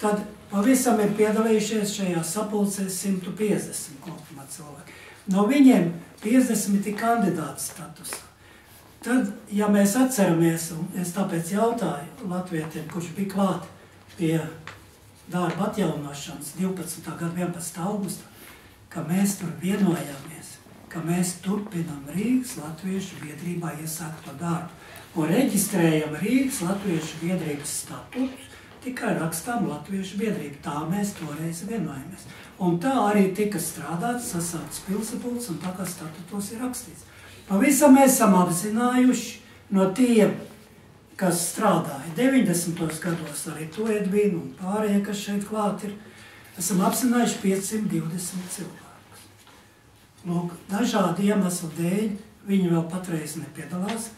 tad pavisam ir piedalījušies šajā sapulcē 150 kopumā cilvēki. No viņiem 50 ir kandidāts statusā. Tad, ja mēs atceramies, un es tāpēc jautāju latvietiem, kurš bija klāt pie darba atjaunošanas 12. gada 11. augustā, ka mēs tur vienojāmies, ka mēs turpinam Rīgas Latviešu biedrībā iesākto darbu un reģistrējam Rīgas Latviešu biedrības statutus, tikai rakstām Latviešu biedrību. Tā mēs toreiz vienojamies. Un tā arī tika strādāts, sasākts pilsapults, un tā kā statutos ir rakstīts. Pavisam mēs esam apzinājuši no tiem, kas strādāja 90. gados, arī to Edvīnu un pārējie, kas šeit klāt ir, esam apzinājuši 520 cilvēkus. Lūk, dažādu iemeslu dēļ viņi vēl patreiz nepiedalās,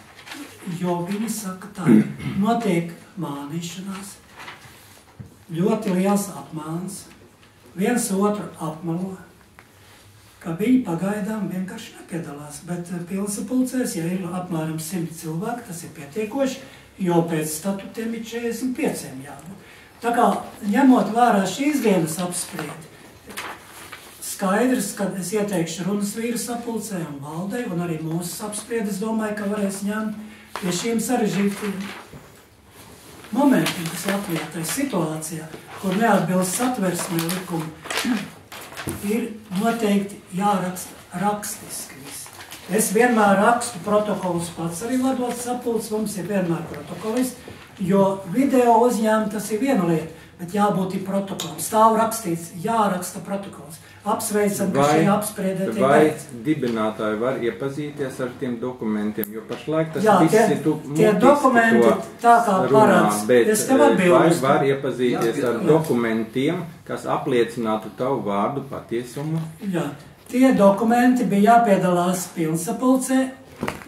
jo viņi saka tā, notiek mānīšanās, ļoti liels apmāns, viens otru apmalo, ka viņi pagaidām vienkārši nepiedalās. Bet eh, pilsapulcēs, ja ir apmēram 100 cilvēki, tas ir pietiekoši, jo pēc statutiem ir 45 jābūt. Tā kā ņemot vērā šīs dienas apspriedi, skaidrs, ka es ieteikšu runas vīru sapulcē un valdei, un arī mūsu apspriedi, es domāju, ka varēs ņemt pie šīm sarežģītiem momentiem, kas Latvijā tai situācijā, kur neatbilst satversmē likumu, ir noteikti jāraksta rakstiski viss. Es vienmēr rakstu protokolus pats arī vadot sapulces, mums ir vienmēr protokolis, jo video uzņēmumi tas ir viena lieta, bet jābūt ir protokolam. Stāv rakstīts, jāraksta protokols. Apsveicam, ka šī apspriede tiek Vai dibinātāji var iepazīties ar tiem dokumentiem, jo pašlaik tas Jā, viss tie- ir tu tie dokumenti tā kā parāds. Bet Es tev eh, atbildu vai uz to. var iepazīties Jā, ar dokumentiem, kas apliecinātu tavu vārdu patiesumu? Jā, tie dokumenti bija jāpiedalās pilnsapulcē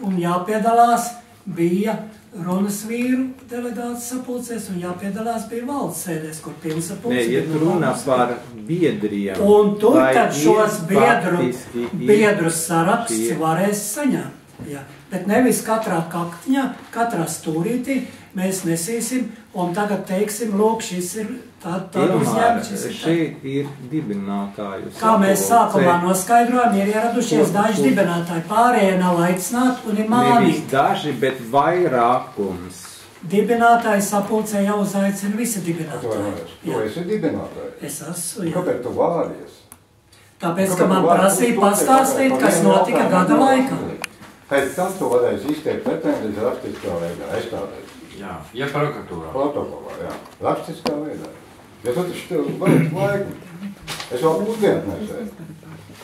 un jāpiedalās bija runas vīru delegāts sapulcēs un jāpiedalās bija valsts sēdēs, kur pilnsapulcē Nē, iet runa par biedriem. Un tur tad šos biedru, biedru saraksts varēs saņemt. Jā. Bet nevis katrā kaktiņā, katrā stūrītī mēs nesīsim un tagad teiksim, lūk, šis ir tā- tāda uzņēmuma, šeit ir dibinātāju. Kā mēs sapulce. sākumā noskaidrojām, ir ieradušies Kur- daži kur- dibinātāji, pārējie nav aicināti un ir Nevis mānīti. daži, bet vairākums. Dibinātāji sapulcē jau uzaicina visi dibinātāji. Tu esi dibinātājs. Es esmu, jā. Kāpēc tu vāries? Tāpēc, ka man prasīja pastāstīt, kas notika gada laikā. Pēc tam tu varēsi izteikt pretenzijas rakstiskā veidā. Es tā teicu. Jā, ja prokuratūrā. Protokolā, jā. Rakstiskā veidā. Ja tu taču tev vajag laiku. Es vēl pusdienu nesēju.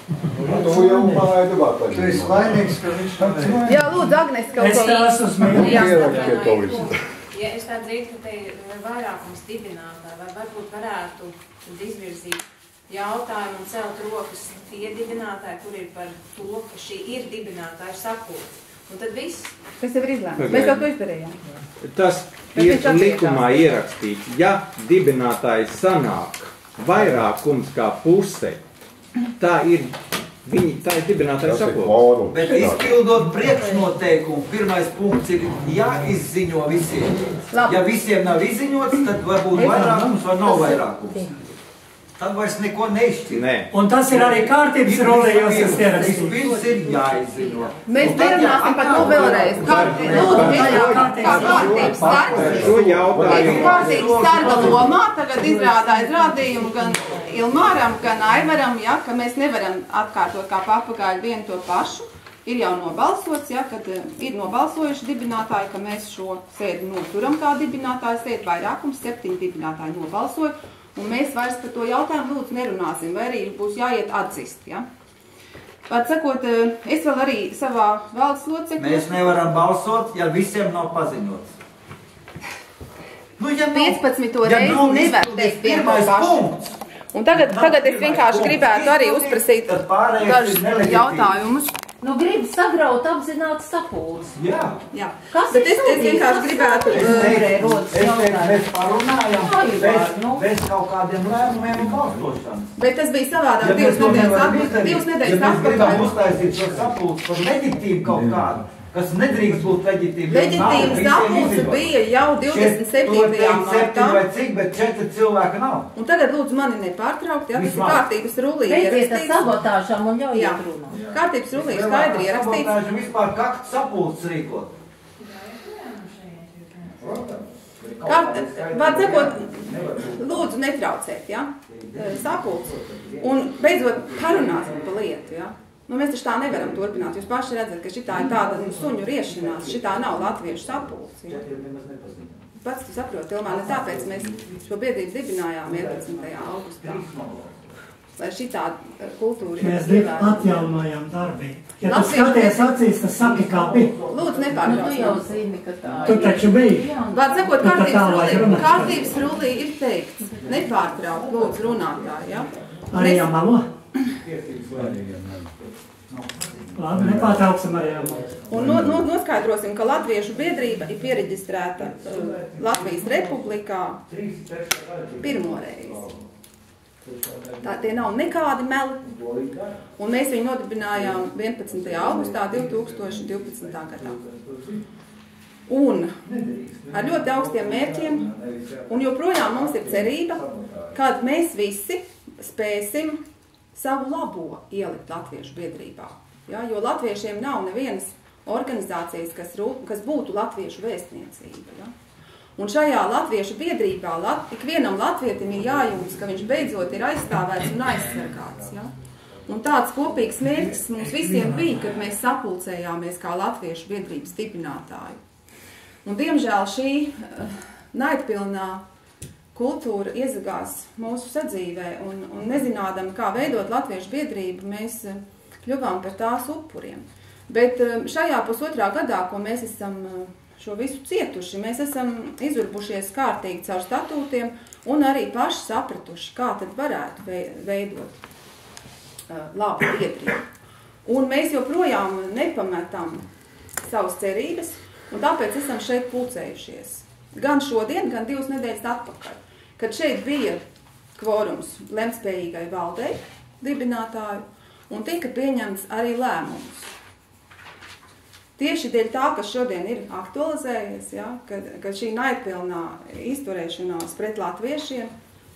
Tu jau māju debātā. Tu esi vainīgs, ka viņš tā veids. Jā, lūdzu, Agnes, kaut Es ko. te esmu smieklīgs. Jā. Ierakstiet to visu. Ja es tā dzirdu, ka te ir vairākums dibinātāji, vai varbūt varētu izvirzīt jautājumu un celt rokas tie dibinātāji, kur ir par to, ka šī ir dibinātāja sapulce. Un tad viss. Tas jau ir izlēmts. Mēs jau to izdarījām. Tas ir likumā ierakstīts. Ja dibinātājs sanāk vairākums kā puse, tā ir, viņi, tā ir sapulce. kvorums. Bet izpildot priekšnoteikumu, pirmais punkts ir jāizziņo visiem. Labi. Ja visiem nav izziņots, tad var būt vairākums vai nav vairākums. Tad vairs neko neizšķir. Nē, Un tas ir arī kārtības rolē, jūs esat ierakstīts. Vispirms ir jāizziņo. Mēs nerunāsim par to vēlreiz. Kārtības starta lomā tagad izrādā izrādījumu gan Ilmāram, gan Aivaram, ja, ka mēs nevaram atkārtot kā papagāļi vienu to pašu. Ir jau nobalsots, ja, kad eh, ir nobalsojuši dibinātāji, ka mēs šo sēdi noturam kā dibinātāju sēdi. Vairākums septiņi dibinātāji nobalsoja, un mēs vairs par to jautājumu lūdzu nerunāsim, vai arī būs jāiet atzist. Ja. Pat sakot, eh, es vēl arī savā valdes locekļu. Mēs nevaram balsot, ja visiem nav paziņots. Nu, ja nav- 15. ja reizi nav nevar teikt to pašu. punkts, Un tagad, tagad es vienkārši gribētu arī uzprasīt dažus jautājumus. Nu, gribu sagraut apzināti sapulci. Jā. Jā. Kas Bet ir es, es vienkārši gribētu. uh, Nevarēja rodas Es jautājums. mēs parunājam bez, nu. bez kaut kādiem lēmumiem un balsošanas. Bet tas bija savādāk Ja divas nedēļas atpakaļ. ja mēs gribam uztaisīt šo sapulci par leģitīvu kaut kādu, kas nedrīkst būt leģitīma. Leģitīma sapulce bija jau 27. martā. vai cik, bet četri cilvēki nav. Un tagad lūdzu mani nepārtraukt, ja tas ir kārtības rullī Beidziet ar sabotāžām un ļaujiet runāt. kārtības rullī skaidri ierakstīts. Sabotāžu vispār kaktu sapulces rīkot. Var sakot, lūdzu netraucēt, ja? Sapulci. Un beidzot parunāsim pa lietu, ja? Nu, mēs taču tā nevaram turpināt. Jūs paši redzat, ka šī ir tāda nu, suņu riešanās. Šī nav latviešu sapulce. Ja? Pats tu saproti, Ilmā, ne tāpēc mēs šo biedrību dibinājām 11. augustā. Lai šī tāda kultūra Mēs divi atjaunojam darbību. Ja tu Latviešu skaties acīs, tad saki, kā bija. Lūdzu, Nu, tu jau nepārtrauc. zini, ka tā Tu taču biji. Vārds sakot, Nu, kārtības runā. kārtības rullī ir teikts, nepārtraukt, lūdzu, runātāji, ja? Arī jāmalo. Labi, nepārtrauksim arī jāmalo. Un no, no, noskaidrosim, ka Latviešu biedrība ir pieregistrēta uh, Latvijas republikā pirmo reizi. Tā tie nav nekādi meli. Un mēs viņu nodibinājām 11. augustā 2012. gadā. Un ar ļoti augstiem mērķiem, un joprojām mums ir cerība, ka mēs visi spēsim savu labo ielikt Latviešu biedrībā. Ja? Jo latviešiem nav nevienas organizācijas, kas, rū, kas būtu latviešu vēstniecība. Ja? Un šajā latviešu biedrībā lat, ikvienam latvietim ir jājūtas, ka viņš beidzot ir aizstāvēts un aizsargāts. Ja? Un tāds kopīgs mērķis mums visiem bija, kad mēs sapulcējāmies kā latviešu biedrības dibinātāji. Un, diemžēl šī uh, naidpilnā kultūra iezagās mūsu sadzīvē, un, un nezinādam, kā veidot latviešu biedrību, mēs uh, kļuvām par tās upuriem. Bet uh, šajā pusotrā gadā, ko mēs esam uh, šo visu cietuši, mēs esam izurbušies kārtīgi caur statūtiem un arī paši sapratuši, kā tad varētu vei- veidot uh, labu biedrību. Un mēs joprojām nepametam savas cerības, un tāpēc esam šeit pulcējušies. Gan šodien, gan divas nedēļas atpakaļ, kad šeit bija kvorums lemtspējīgai valdei, dibinātāju, un tika pieņemts arī lēmums. Tieši dēļ tā, kas šodien ir aktualizējies, ja, kad, kad šī naidpilnā izturēšanās pret latviešiem,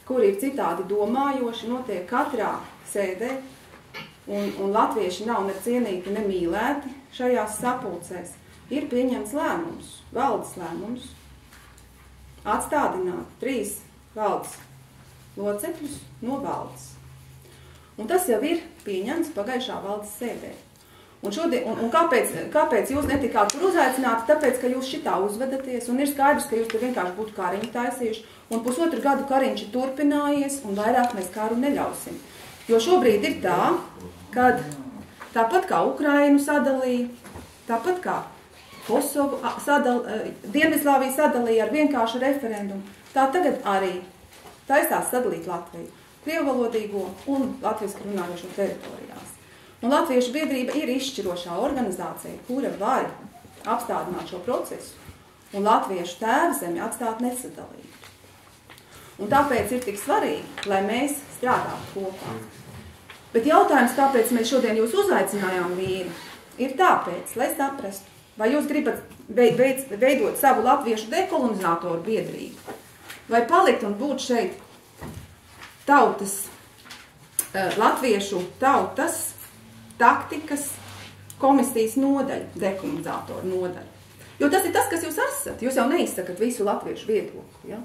kuri ir citādi domājoši, notiek katrā sēdē, un, un latvieši nav ne cienīti, ne mīlēti šajās sapulcēs, ir pieņemts lēmums, valdes lēmums, atstādināt trīs valdes locekļus no valdes. Un tas jau ir pieņemts pagājušā valdes sēdē. Un, šodien, un, un kāpēc, kāpēc jūs netikāt tur uzaicināti? Tāpēc, ka jūs šitā uzvedaties, un ir skaidrs, ka jūs tur vienkārši būtu kariņu taisījuši, un pusotru gadu kariņš ir turpinājies, un vairāk mēs kāru neļausim. Jo šobrīd ir tā, kad tāpat kā Ukrainu sadalīja, tāpat kā Kosovu sadal, eh, Dienvidslāviju sadalīja ar vienkāršu referendumu, tā tagad arī taisās sadalīt Latviju, krievalodīgo un latviešu runājošo teritorijās. Un Latviešu biedrība ir izšķirošā organizācija, kura var apstādināt šo procesu un latviešu tēvu zemi atstāt nesadalītu. Un tāpēc ir tik svarīgi, lai mēs strādātu kopā. Bet jautājums, kāpēc mēs šodien jūs uzaicinājām vīri, ir tāpēc, lai saprastu, vai jūs gribat veid, veid, veidot savu latviešu dekolonizatoru biedrību, vai palikt un būt šeit tautas, eh, latviešu tautas taktikas komisijas nodaļa, dekolonizatoru nodaļa. Jo tas ir tas, kas jūs esat. Jūs jau neizsakat visu latviešu viedokli. Ja?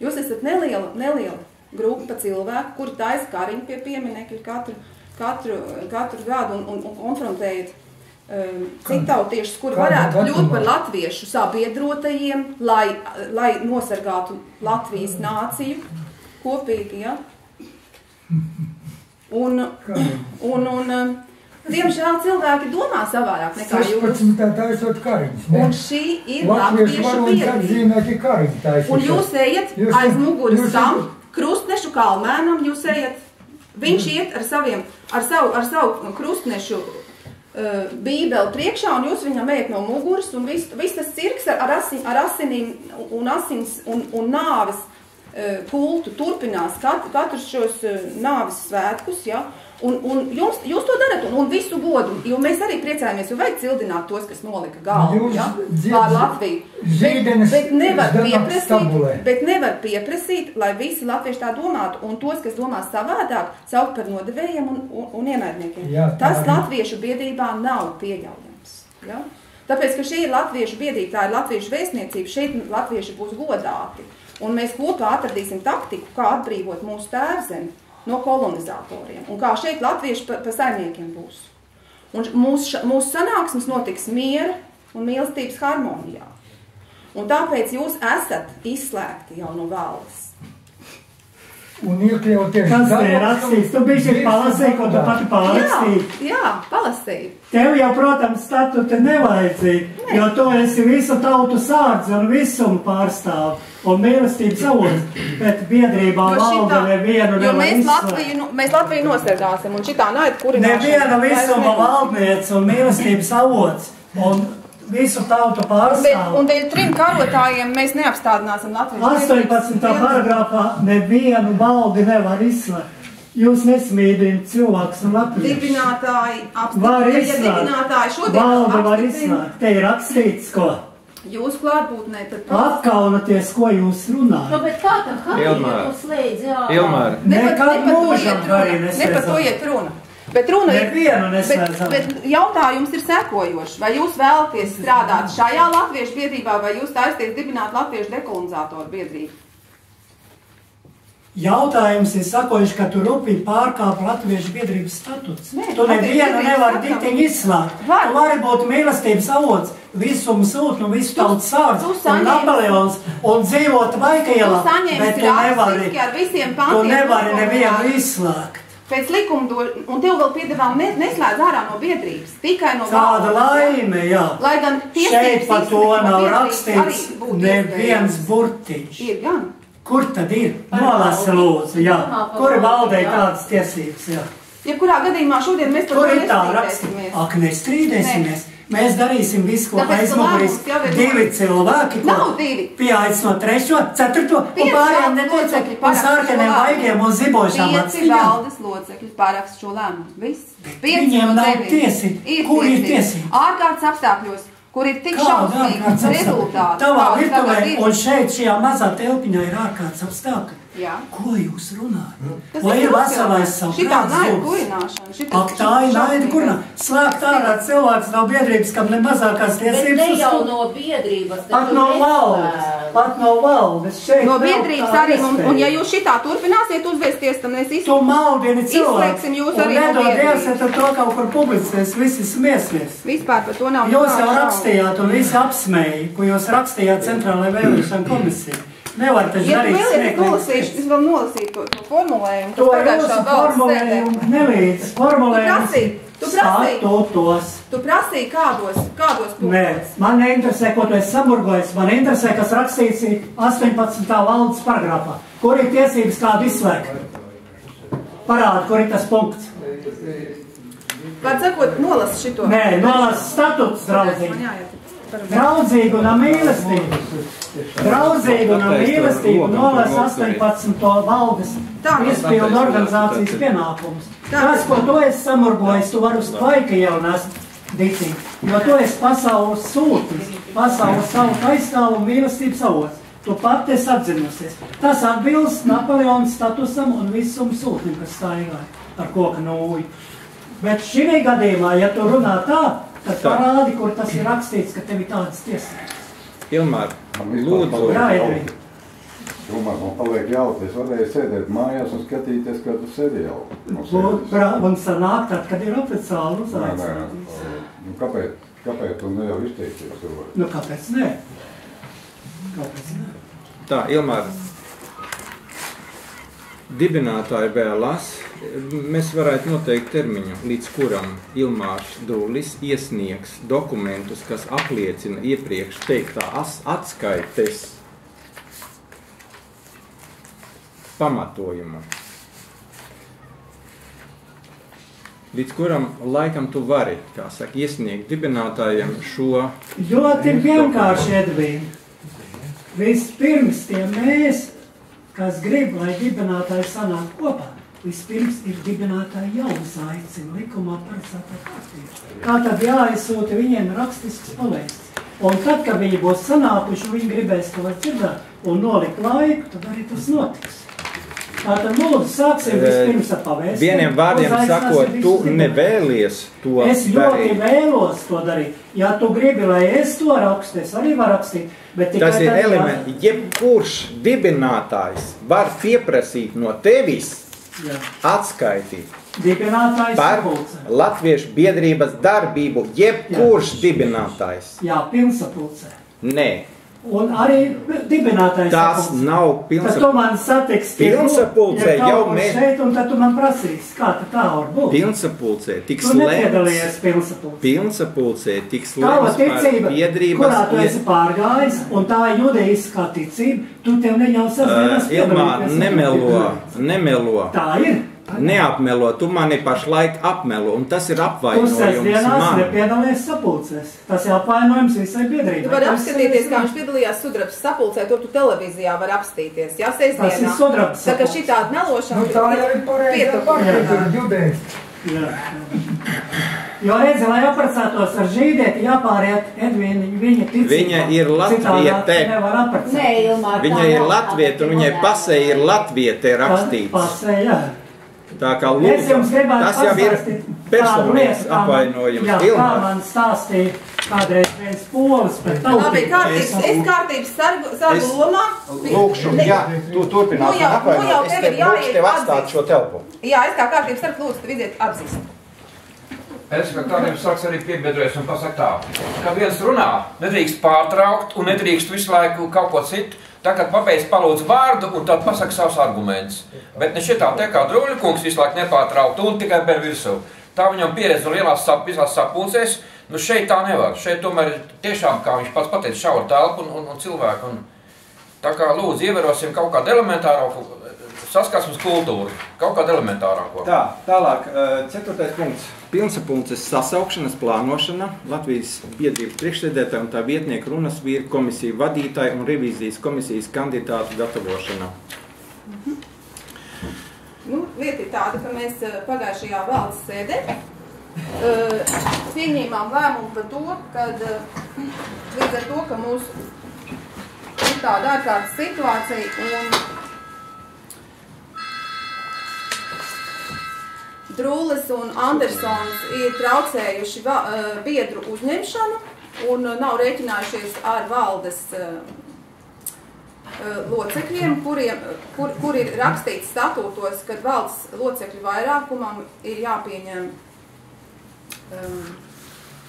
Jūs esat neliela, neliela grupa cilvēku, kuri taisa kariņu pie pieminekļa katru, katru, katru gadu un, un, un konfrontējat um, citautiešus, kuri varētu kļūt par latviešu sabiedrotajiem, lai, lai nosargātu Latvijas nāciju kopīgi. Ja? Un, un, un, um, diemžēl cilvēki domā savādāk nekā jūs. 16. taisot kariņus. ne? Un šī ir Latviešu varonis atzīmēti kariņu taisot. Un jūs ejat Jūs- aiz muguras jūs- tam krustnešu kalmēnam, jūs ejat. Viņš iet ar, saviem, ar, savu, ar savu krustnešu uh, bībeli priekšā, un jūs viņam ejat no muguras, un viss vis tas cirks ar, ar, asin, ar asinīm un asins un, un nāves kultu turpinās katru, katru šos eh, nāves svētkus, ja, un, un jums, jūs to darat, un, un visu godu, jo mēs arī priecājamies, jo vajag cildināt tos, kas nolika galvu, Jūs ja, pār Latviju. Bet, Zīdenes bet nevar zdanāk pieprasīt, stabulē. bet nevar pieprasīt, lai visi latvieši tā domātu, un tos, kas domā savādāk, saukt par nodevējiem un, un, un ienaidniekiem. Jā, Tas ir. latviešu biedrībā nav pieļaujams. Ja? Tāpēc, ka šī ir latviešu biedrība, tā ir latviešu vēstniecība, šeit latvieši būs godāti. Un mēs kopā atradīsim taktiku, kā atbrīvot mūsu tēvzemi no kolonizatoriem. Un kā šeit latvieši pa, pa saimniekiem būs. Un mūsu, mūsu sanāksmes notiks miera un mīlestības harmonijā. Un tāpēc jūs esat izslēgti jau no valdes. Un iekļauties Kas te ir rakstīts? Tu biji palasīji, ko tu pati Jā, pārrakstīji. jā palasīju. Tev jau, protams, statuta nevajadzīga, jo tu esi visu tautu sārdz un visumu pārstāv un mīlestības avots, bet biedrībā Jo valda nevienu nevar mēs izslēgt. Latviju, nu- mēs Latviju nosargāsim, un šitā naida kurināšana. Neviena visuma valdniece un mīlestības avots un visu tautu pārstāv. un dēļ trim karotājiem mēs neapstādināsim Latvijas 18. paragrāfā nevienu valdi nevar izslēgt. Jūs nesmīdināt cilvēkus un Latvijas. Dibinātāji Var apstiprina, ja izslēgt. dibinātāji šodien Valde var izslēgt. Te ir rakstīts, ko. Jūsu klātbūtnē, tad Atkaunaties, ko jūs Nu, runājat. bet kā Ilmār. Harija slēdz ārā? Ilmār, Nekad to mūžam arī Ne par to iet runa. Bet runa ir. Bet, bet jautājums ir sekojošs. Vai jūs vēlaties strādāt šajā latviešu biedrībā, vai jūs taisties dibināt latviešu dekolonizātoru biedrību? Jautājums ir sakojuši, ka tu rupīgi pārkāp Latviešu biedrības statuts. Nē, Tu nevienu statuts. diktiņu izslēgt. Var. Tu vari būt mīlestības avots, visumu sūt un visu tautu sārds tu un Napoleons un dzīvot saņemsi bet tu nevari, rakstiski ar visiem tu nevari nevienu izslēgt. Pēc likumdošanas, un tev vēl piedāvā ne, neslēdz ārā no biedrības, tikai no Tāda valdes. laime, jā. Lai gan tiesības Šeit par to nav rakstīts neviens burtiņš. Ir gan. Kur tad ir? Nolasa lūdzu, jā. Kur valdē tādas tiesības, jā. Jebkurā gadījumā šodien mēs par to ir tā rakstīts, nestrīdēsimies. ak, nestrīdēsimies. Mēs darīsim visu, ko aizmugurīs divi cilvēki, ko Nav divi. pieaicino trešo, ceturto, un Pieci pārējiem sārkaniem šo lēmumu. vaigiem un zibošām Pieci atstiņām. valdes locekļi parakst šo lēmumu. Viss. Pieci viņiem no nav tiesību. Kur ir tiesības? Ārkārtas apstākļos, kur ir tik šausmīgs rezultāts. Tavā virtuvē un šeit šajā mazā telpiņā ir ārkārtas apstākļi. Jā. Ko jūs runājat? Tas Vai ir veselais savu Šitā naida kurināšana. šitas- Ak, tā ir naida kurina. Slēgt ārā cilvēks no biedrības, kam ne mazākās Bet tiesības. ne uz jau to. no biedrības. Pat no valdes, pat no valdes. Šeit No nav biedrības arī mums, un ja jūs šitā turpināsiet uzvesties, tad mēs Tu izslēgsim. maldini cilvēku. Izslēgsim jūs un arī no biedrības. Dievs, ja tu to kaut kur publicēs, visi smiesies. Vispār par to nav Jūs jau rakstījāt, un visi apsmēja, ko jūs rakstījāt Centrālajai vēlēšana komisijai. Nevar taču Ja darīt vēlaties nolasīt, smieklīgas es vēl nolasīju to, to formulējumu, To kas pagājušā valsts formulējumu nelīdz. Formulējums Tu prasīji, tu prasīji. statutos. Tu prasīji kādos, kādos Nē, punktos. man neinteresē, ko tu esi samurgojis. Man interesē, kas rakstīts ir 18. valdes paragrāfā. Kur ir tiesības kādu izslēgt? Parādi, kur ir tas punkts. Var sakot, nolas šito. Nē, nolas statuts, Man draudzīgi. jāiet. Draudzīgu un mīlestību. Draudzīgu un mīlestību nolas 18. valdes izpildu organizācijas pienākums. Tā. Tas, ko tu esi samurgojis, tu vari uz tvaika jau nes dicīt, jo tu esi pasaules sūtnis, pasaules savu aizstāvu un mīlestības avots. Tu pati esi atzinusies. Tas atbilst Napoleona statusam un visam sūtnim, kas staigāja ar koka nūju. Bet šī gadījumā, ja tu runā tā, tad Tā. parādi, kur tas ir rakstīts, ka tev ir tādas tiesības. Ilmār, Man lūdzu, Jā. Edvin. Domāju, man paliek jautri. Es varēju sēdēt mājās un skatīties, kā tu sēdi jau. No Un, sēdes. pra- un sanāk tad, kad ir oficiāli nē, uzaicināts. nu, kāpēc, kāpēc tu nevar izteikties cilvēku? Nu, kāpēc ne? Kāpēc ne? tā, Ilmār, dibinātāji vēlās, mēs varētu noteikt termiņu, līdz kuram Ilmārs Dūlis iesniegs dokumentus, kas apliecina iepriekš teiktā atskaites pamatojumu. Līdz kuram laikam tu vari, kā saka, iesniegt dibinātājiem šo Ļoti vienkārši, Edvīna. Vispirms tie mēs kas grib, lai dibinātāji sanāk kopā, vispirms ir dibinātāji jāuzaicina likumā paredzētā kārtībā. Kā tad jāaizsūta viņiem rakstisks pavēsts. Un tad, kad viņi būs sanākuši, viņi gribēs to dzirdēt un nolikt laiku, tad arī tas notiks. Tātad, lūdzu, sāksim vispirms ar pavēstiem. Vieniem vārdiem sakot, tu nevēlies to Es ļoti darīt. vēlos to darīt. Ja tu gribi, lai es to rakstu, es arī varu rakstīt. Tas ir elements. Jebkurš dibinātājs var pieprasīt no tevis. Atskaitīt par. Latviešu biedrības darbību. Jebkurš dibinātājs. Jā, pilnsapulcē. Nē, Un arī dibinātājs tas sapulcē. nav Tad tu man satiksi, Pilnsapulcē jau mēs- šeit, un tad tu man prasīsi, kā tad tā var būt. Pilnsapulcē tiks lēmts. pilnsapulcē. Pilnsapulcē tiks lēmts par biedrības kurā tu esi pārgājis, un tā ir judaīskā ticība, tu tev neļaus sasniegt. Uh, Ilmā, nemelo, nemelo. Tā ir. Neapmelo, tu mani pašlaik apmelo, un tas ir apvainojums sestdienās man. nepiedalījies sapulcēs. Tas ir apvainojums visai biedrībai. Tu vari apskatīties, kā viņš piedalījās sudrabas sapulcē, to tu televīzijā var apstīties. Jā, Tas ir sestdienā. sudrabas Tā kā šī tāda melošana. Nu, tā jau ir Pietupa. partija, tur. Jā. Jo redzi, lai apprecētos ar žīdieti, jāpāriet Edvīna, viņa ticība. Viņa ir latviete. Nē, Ilmār, Viņa ir nav latvieta, un viņai pasē ir latviete rakstīts. Pasē, jā. Tā kā Es jums lūdzu, gribētu tas jau ir personīgs kā apvainojums. Jā, kā Ilmār. man stāstīja kādreiz viens polis par Labi, tautību. kārtības, es kārtības sargu, sargu Es lomā. Lūkšu, ja tu Nu turpinās jau- man nu jau apvainot, es tev lūkšu jāiet tev atstāt šo telpu. Jā, es kā kārtības sargu lūdzu, tev iziet atzīst. Es kā kādiem saks arī piebiedrojas un pasaka tā, ka viens runā, nedrīkst pārtraukt un nedrīkst visu laiku kaut ko citu. Kā pabeidz palūdz vārdu un tad pasaka savus argumentus. Bet ne šitā te kā druļu kungs visu laiku nepārtraukt un tikai ber virsū. Tā viņam pieredze lielās sap, visās sapulcēs, nu šeit tā nevar. Šeit tomēr ir tiešām, kā viņš pats pateica, šaura telpa un, un, un cilvēku. Un, tā kā lūdzu ievērosim kaut kādu elementāru saskarsmes kultūru, kaut kādu elementārāko. Tā, tālāk, eh, ceturtais punkts. Pilnsapulces sasaukšanas plānošana, Latvijas biedrības priekšsēdētāja un tā vietnieka runas vīra komisiju vadītāja un revīzijas komisijas kandidātu gatavošana. Nu, lieta ir tāda, ka mēs eh, pagājušajā valdes sēdē eh, pieņēmām lēmumu par to, ka līdz ar to, ka mūsu ir tāda ārkārtas situācija un Drūlis un Andersons ir traucējuši va- eh, biedru uzņemšanu un eh, nav rēķinājušies ar valdes eh, locekļiem, kuriem, kur, kur ir rakstīts statūtos, ka valdes locekļu vairākumam ir jāpieņem um,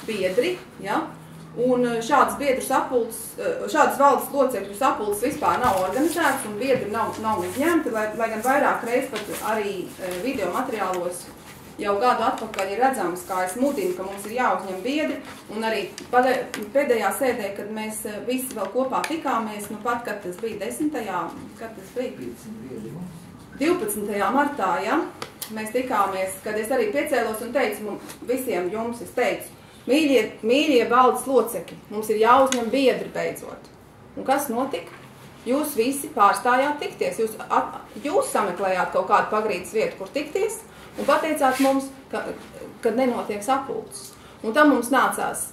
biedri, ja? un šādas biedru sapulces, eh, šādas valdes locekļu sapulces vispār nav organizētas un biedri nav, nav izņemti, lai, lai gan vairāk reiz pat arī video materiālos jau gadu atpakaļ ir redzams, kā es mudinu, ka mums ir jāuzņem biedri, un arī pēdējā sēdē, kad mēs eh, visi vēl kopā tikāmies, nu pat, kad tas bija 10. kad tas bija 12. martā, ja, mēs tikāmies, kad es arī piecēlos un teicu mums, visiem jums, es teicu, mīļie, mīļie valdes locekļi, mums ir jāuzņem biedri beidzot. Un kas notika? Jūs visi pārstājāt tikties, jūs, at, jūs sameklējāt kaut kādu pagrīdes vietu, kur tikties, un pateicāt mums, ka, ka nenotiek sapulces. Un tam mums nācās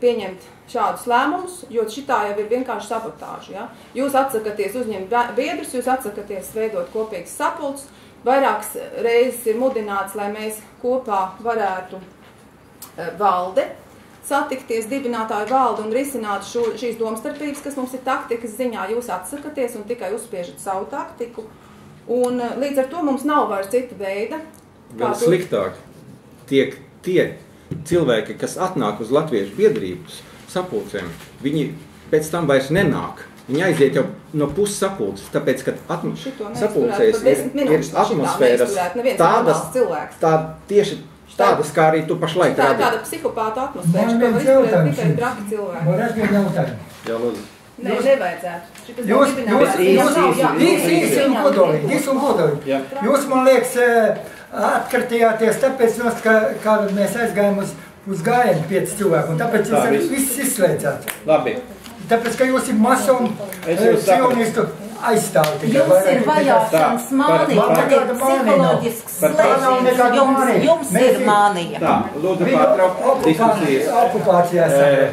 pieņemt šādus lēmumus, jo šitā jau ir vienkārši sabotāža. Ja? Jūs atsakaties uzņemt bie- biedrus, jūs atsakaties veidot kopīgas sapulces, vairākas reizes ir mudināts, lai mēs kopā varētu eh, valde satikties, dibinātāju valdi un risināt šo, šīs domstarpības, kas mums ir taktikas ziņā. Jūs atsakaties un tikai uzspiežat savu taktiku. Un eh, līdz ar to mums nav vairs cita veida. Vēl sliktāk tiek tie cilvēki, kas atnāk uz Latviešu biedrības sapulcēm, viņi pēc tam vairs nenāk. Viņi aiziet jau no puses sapulces, tāpēc, ka atm- sapulcēs ir, ir atmosfēras tādas, tā, tieši tādas, kā arī tu pašlaik Tā ir tāda psihopāta atmosfēra, ko var izturēt tikai traki cilvēki. Man ir viens jautājums. Jā, lūdzu. Nē, nevajadzētu. Jūs, jūs, jūs, jā. īsi, īsi un kodolīgi, īsi un kodolīgi. Jā. Jūs, man liekas, atkartījāties tāpēc, nos, ka, kā mēs aizgājām uz, uz gājienu pieci cilvēku, un tāpēc Tā, jūs arī viss. izslēdzāt. Labi. Tāpēc, ka jūs esat masonu, Es jūs sapratu. sionistu aizstāv tikai Jums vairāk ir vajāšanas mānija, man ir psiholoģisks slēdziens. Jums, jums ir ir- mānija. Tā, lūdzu, pārtraukt diskusijas. okupācijā esam. Eh,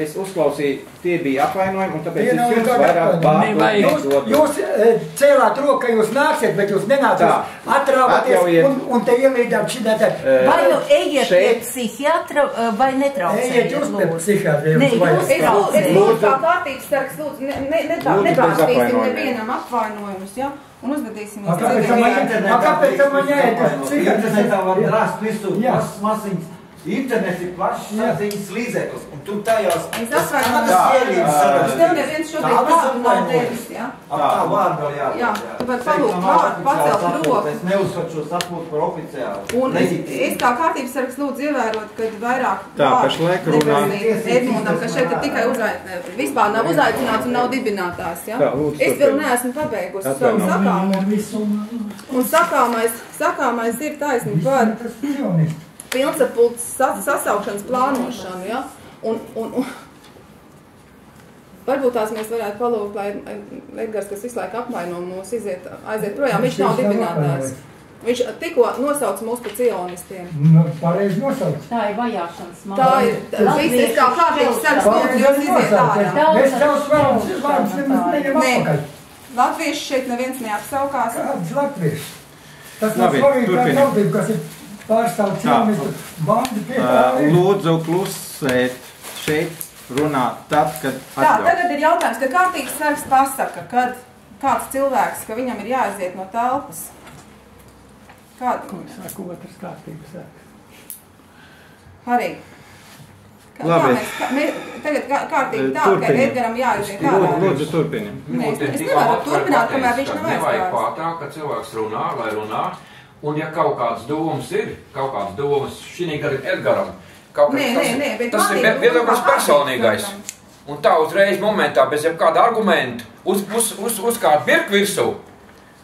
Es uzklausīju, tie bija apvainojumi, un tāpēc Tie es jums vairāk vārdu Jūs, nedodu. jūs e, cēlāt roku, ka jūs nāksiet, bet jūs. Atrāvaties Atļaujiet. un, un te ielīdāt šī te. Eh, Vai nu ejiet pie psihiatra, eh, vai netraucējiet? Ejiet jūs pie psihiatra, jums vajag. jūs Es lūdzu, es traucējat. lūdzu kā kārtības sargs, lūdzu, nepārstīsim nevienam apvainojumus, ja? Un uzvedīsimies A, kāpēc man internetā? A, kāpēc tam man jāiet uz psihiatru? Internetā var Jā. rast visu Jā. mas, masiņas. Internets ir plašs saziņas līdzeklis, un tu tajās ielīdes Tev neviens Tādas vārdu nav devis, ja? Ap tā vārdu vēl jā. Jā, tu vari palūgt vārdu, pacelt roku. Es neuzskatu šo sapulci par oficiālu. Un es, kā kārtības sargs lūdzu ievērot, ka vairāk Tā, pašlaik runā- Edmundam, ka šeit ir tikai uzaicināts, vispār nav uzaicināts un nav? Tā, lūdzu, Es vēl neesmu pabeigusi savu sakāmu. Un sakāmais, sakāmais ir taisni par. Pilnsapulces sa- sasaukšanas plānošanu, ja? Un, un, un varbūt tās mēs varētu palūgt, lai Edgars, kas visu laiku apmaino mūs, iziet, aiziet projām, viņš nav dibinātājs. Viņš tikko nosauca mūs par cionistiem. Nu, pareizi nosauc. Tā ir vajāšanas mānija. Tā ir, tas viss ir kā kārtības sargs, lūdzu, jūs iziet ārā. Mēs savus vārdus vārdus nemaz neņem atpakaļ. Latvieši šeit neviens neapsaukās. Kāds latvieši? Tas nav svarīgi, kā tautība, kas ir pārstāv ciemistu bandi pie tā. Uh, Lūdzu, klusēt šeit runāt tad, kad Tā, atļauj. tagad ir jautājums, ka kārtības sargs pasaka, kad kāds cilvēks, ka viņam ir jāaiziet no telpas. Kādu? saka, otrs kārtības sargs. Arī. Kā, kā Labi. mēs, kā, mēs, tagad kā, kārtīgi tā, ka Turpiniet. Edgaram jāaiziet Lūdzu, ārā. lūdzu turpini. Nē, es, es nevaru turpināt, kamēr viņš ka nav Nevajag aizgājis. pārtraukt, ka cilvēks runā, lai runā. Un ja kaut kāds domas ir, kaut kāds domas šī gada Edgaram, kaut kas Nē, tas, ir ir vie- viedoklis personīgais. Un tā uzreiz momentā, bez jebkāda argumenta, uz, uz, uz, uzkāpt birku virsū,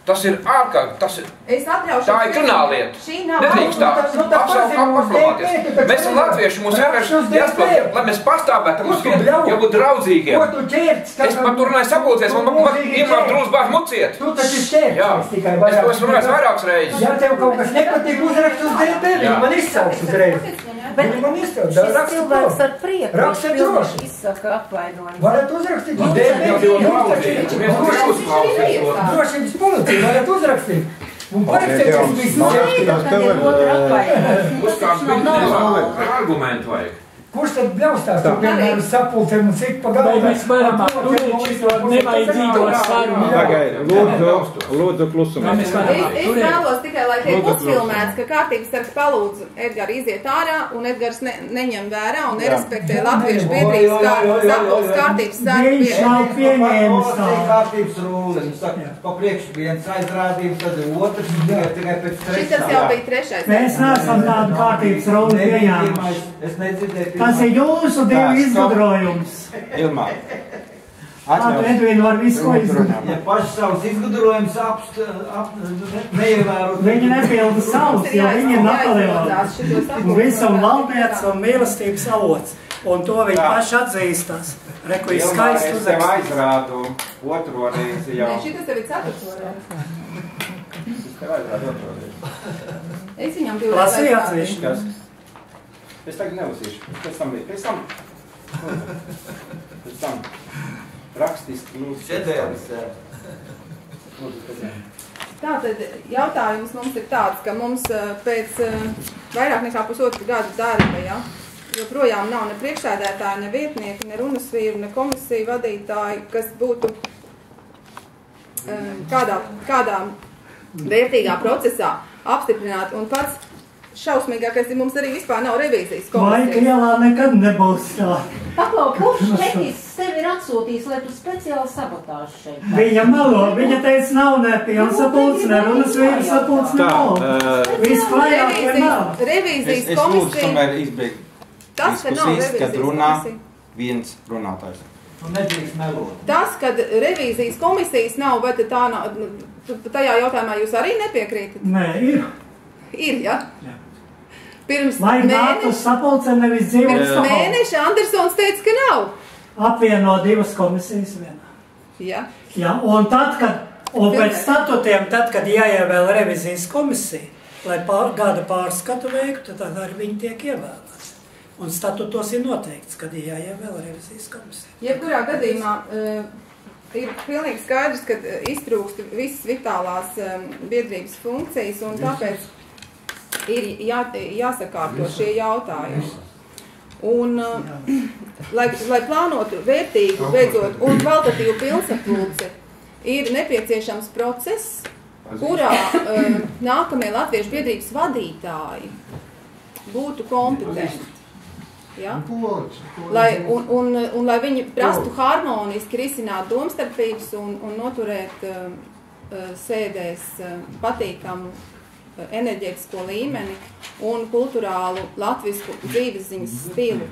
tas ir ārkārtīgi, tas ir Es atļaušu. Tā ir krimināllieta. Šī nav. Nedrīkst tā apsaukt, taču Mēs esam latvieši, mums vienkārši jāspēlē, lai mēs pastāvētu, mums bļauj? jābūt draudzīgiem. Ko tu ķērts? Es par to runāju sapulcies, man iemāc drūz bāž muciet. Tu taču ķērts Jā, tikai es vairāk. to esmu runājis vairākas reizes. Ja tev kaut kas nepatīk, uzrakst uz DP, man izsauks uzreiz. Bet Viņi man izsauks, šis cilvēks to. ar prieku pilnīgi droši. izsaka apvainojumu. Varat uzrakstīt uz Jau DP. jau draudzīgi, mēs jau uzklausīsim to. Drošības policija varat uzrakstīt. Un apvainojums. Uzkāpt Tas nav normāli. ar argumentu vajag. Kurš tad bļaustās tur piemēram sapulcēm un cik pa Vai mēs varam atturēt šo nevajadzīgo sarunu? Pagaidi, lūdzu, lūdzu varam Es, es vēlos tikai, lai tiek uzfilmēts, ka kārtības sargs palūdz Edgars iziet ārā, un Edgars ne, neņem vērā un nerespektē latviešu biedrības sapulces kārtības sargu Viņš nav pieņēmis kārtības saka, pa priekšu viens aizrādījums, tad ir otrs, tikai, pēc Šitas trešā. jau bija trešais. Mēs neesam tādu kārtības runu pieņēmuši. Es nedzirdēju. Tas ir jūsu stop. izgudrojums. Ilmā. Edvina var visu ko izdarīt. Ja paši savus izgudrojumus apst, ap, neievērot. Viņi nepilda savus, jo viņi ir Napoleons. Un visam valdniec un mīlestības avots. Un to viņi paši atzīstās. Reku ir skaisti es tev uzrakstīt. aizrādu otro reizi jau. Nē, šitas tev ir ceturto reizi. Es tev aizrādu otro reizi. Es viņam divreiz Lasīju aizrādīju. Es tagad nelasīšu. Pēc tam, pēc tam. Pēc tam. Rakstiski lūdzu. Šedēvis. Lūdzu, pēc tam. Tātad jautājums mums ir tāds, ka mums eh, pēc eh, vairāk nekā pusotra gada darba, ja, joprojām nav ne priekšsēdētāja, ne vietnieki, ne runas vīru, ne komisiju vadītāji, kas būtu eh, kādā, kādā vērtīgā procesā apstiprināti. Un pats šausmīgākais ir mums arī vispār nav revīzijas Maika komisijas. ielā nekad nebūs tā. Paklau, kurš tehniski tevi ir atsūtījis, lai tu speciāli sabotāžu šeit? Viņa melo, viņa teica, nav ne pilnsapults, ne runas vīru sapults, Tā, nav. uh, Viss klājāk, ka nav. Revīzijas, revīzijas es lūdzu komisija. tomēr izbeigt Tas, ka nav diskusijas, revīzijas kad runā komisija. viens runātājs. Tas, ka revīzijas komisijas nav, vai tā nav, tu- tajā jautājumā jūs arī nepiekrītat? Nē, ir. Ir, ja? Jā. Pirms Lai mēneša, sapulcēm nevis dzīvot pirms mēneša Andersons teica, ka nav. Apvieno divas komisijas vienā. Ja? Jā, un tad, kad, un pēc Pilnīgi. statutiem, tad, kad jāievēl revizijas komisija, lai pār, gada pārskatu veiktu, tad arī viņi tiek ievēlēti. Un statutos ir noteikts, kad ir jāievēl revizijas komisija. Jebkurā gadījumā uh, ir pilnīgi skaidrs, ka eh, iztrūkst visas vitālās um, biedrības funkcijas, un tāpēc ir jā, jāsakārto šie jautājumi. Un, lai, lai plānotu vērtīgu, beidzot, un kvalitatīvu pilsapulci, ir nepieciešams process, kurā uh, nākamie latviešu biedrības vadītāji būtu kompetenti. Ja? Lai, un, un, un lai viņi prastu harmoniski risināt domstarpības un, un noturēt uh, sēdēs uh, patīkamu enerģētisko līmeni un kulturālu latvisku dzīves ziņas stilu.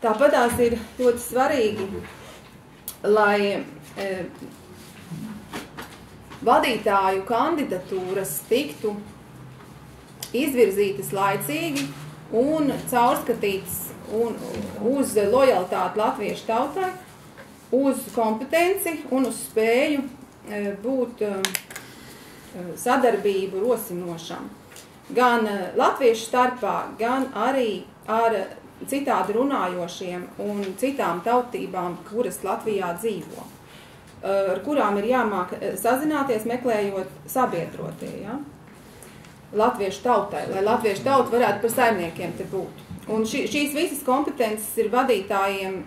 Tāpat tās ir ļoti svarīgi, lai uh, vadītāju kandidatūras tiktu izvirzītas laicīgi un caurskatītas un uz lojalitāti latviešu tautai, uz kompetenci un uz spēju e, būt e, sadarbību rosinošam. Gan e, latviešu starpā, gan arī ar citādi runājošiem un citām tautībām, kuras Latvijā dzīvo, ar kurām ir jāmāk sazināties, meklējot sabiedrotie. Ja? Latviešu tautai, lai latviešu tauta varētu par saimniekiem te būt. Un šī, šīs visas kompetences ir vadītājiem,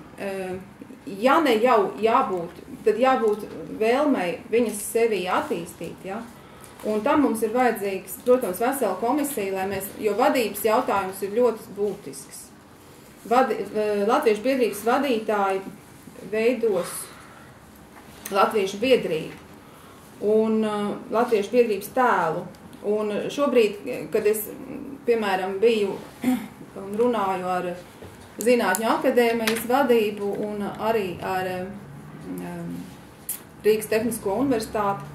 ja ne jau jābūt, tad jābūt vēlmei viņas sevī attīstīt. Ja? Un tam mums ir vajadzīgs, protams, vesela komisija, lai mēs, jo vadības jautājums ir ļoti būtisks. Vadi, Latviešu biedrības vadītāji veidos Latviešu biedrību un uh, Latviešu biedrības tēlu. Un šobrīd, kad es, piemēram, biju un runāju ar Zinātņu akadēmijas vadību un arī ar um, Rīgas Tehnisko universitāti,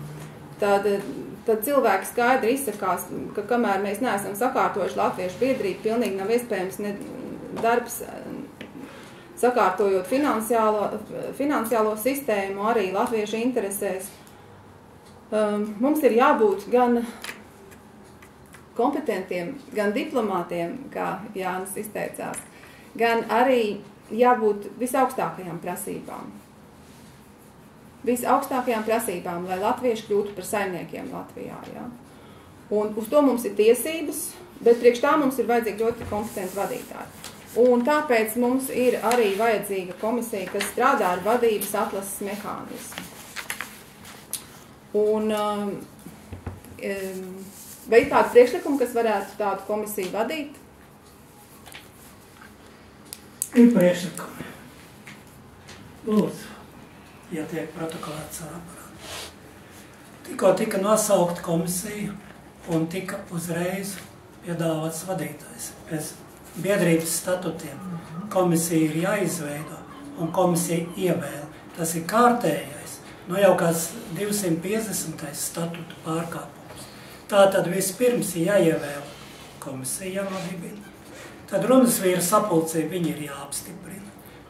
tad, tad cilvēki skaidri izsakās, ka kamēr mēs neesam sakārtojuši latviešu biedrību, pilnīgi nav iespējams ne darbs sakārtojot finansiālo, finansiālo sistēmu arī latviešu interesēs. Um, mums ir jābūt gan kompetentiem, gan diplomātiem, kā Jānis izteicās, gan arī jābūt visaugstākajām prasībām. Visaugstākajām prasībām, lai latvieši kļūtu par saimniekiem Latvijā. Ja? Un uz to mums ir tiesības, bet priekš tā mums ir vajadzīgi ļoti kompetenti vadītāji. Un tāpēc mums ir arī vajadzīga komisija, kas strādā ar vadības atlases mehānismu. Un um, um, Vai ir kāds priekšlikums, kas varētu tādu komisiju vadīt? Ir priekšlikumi. Lūdzu, ja tiek protokolēts ar aparātu. Tikko tika nosaukta komisija un tika uzreiz piedāvāts vadītājs. Pēc biedrības statutiem komisija ir jāizveido un komisija ievēl. Tas ir kārtējais, nu jau kāds 250. statutu pārkāpums. Tā tad vispirms ir jāievēl komisija jānodibina. Tad runas vīra sapulcē viņi ir jāapstiprina.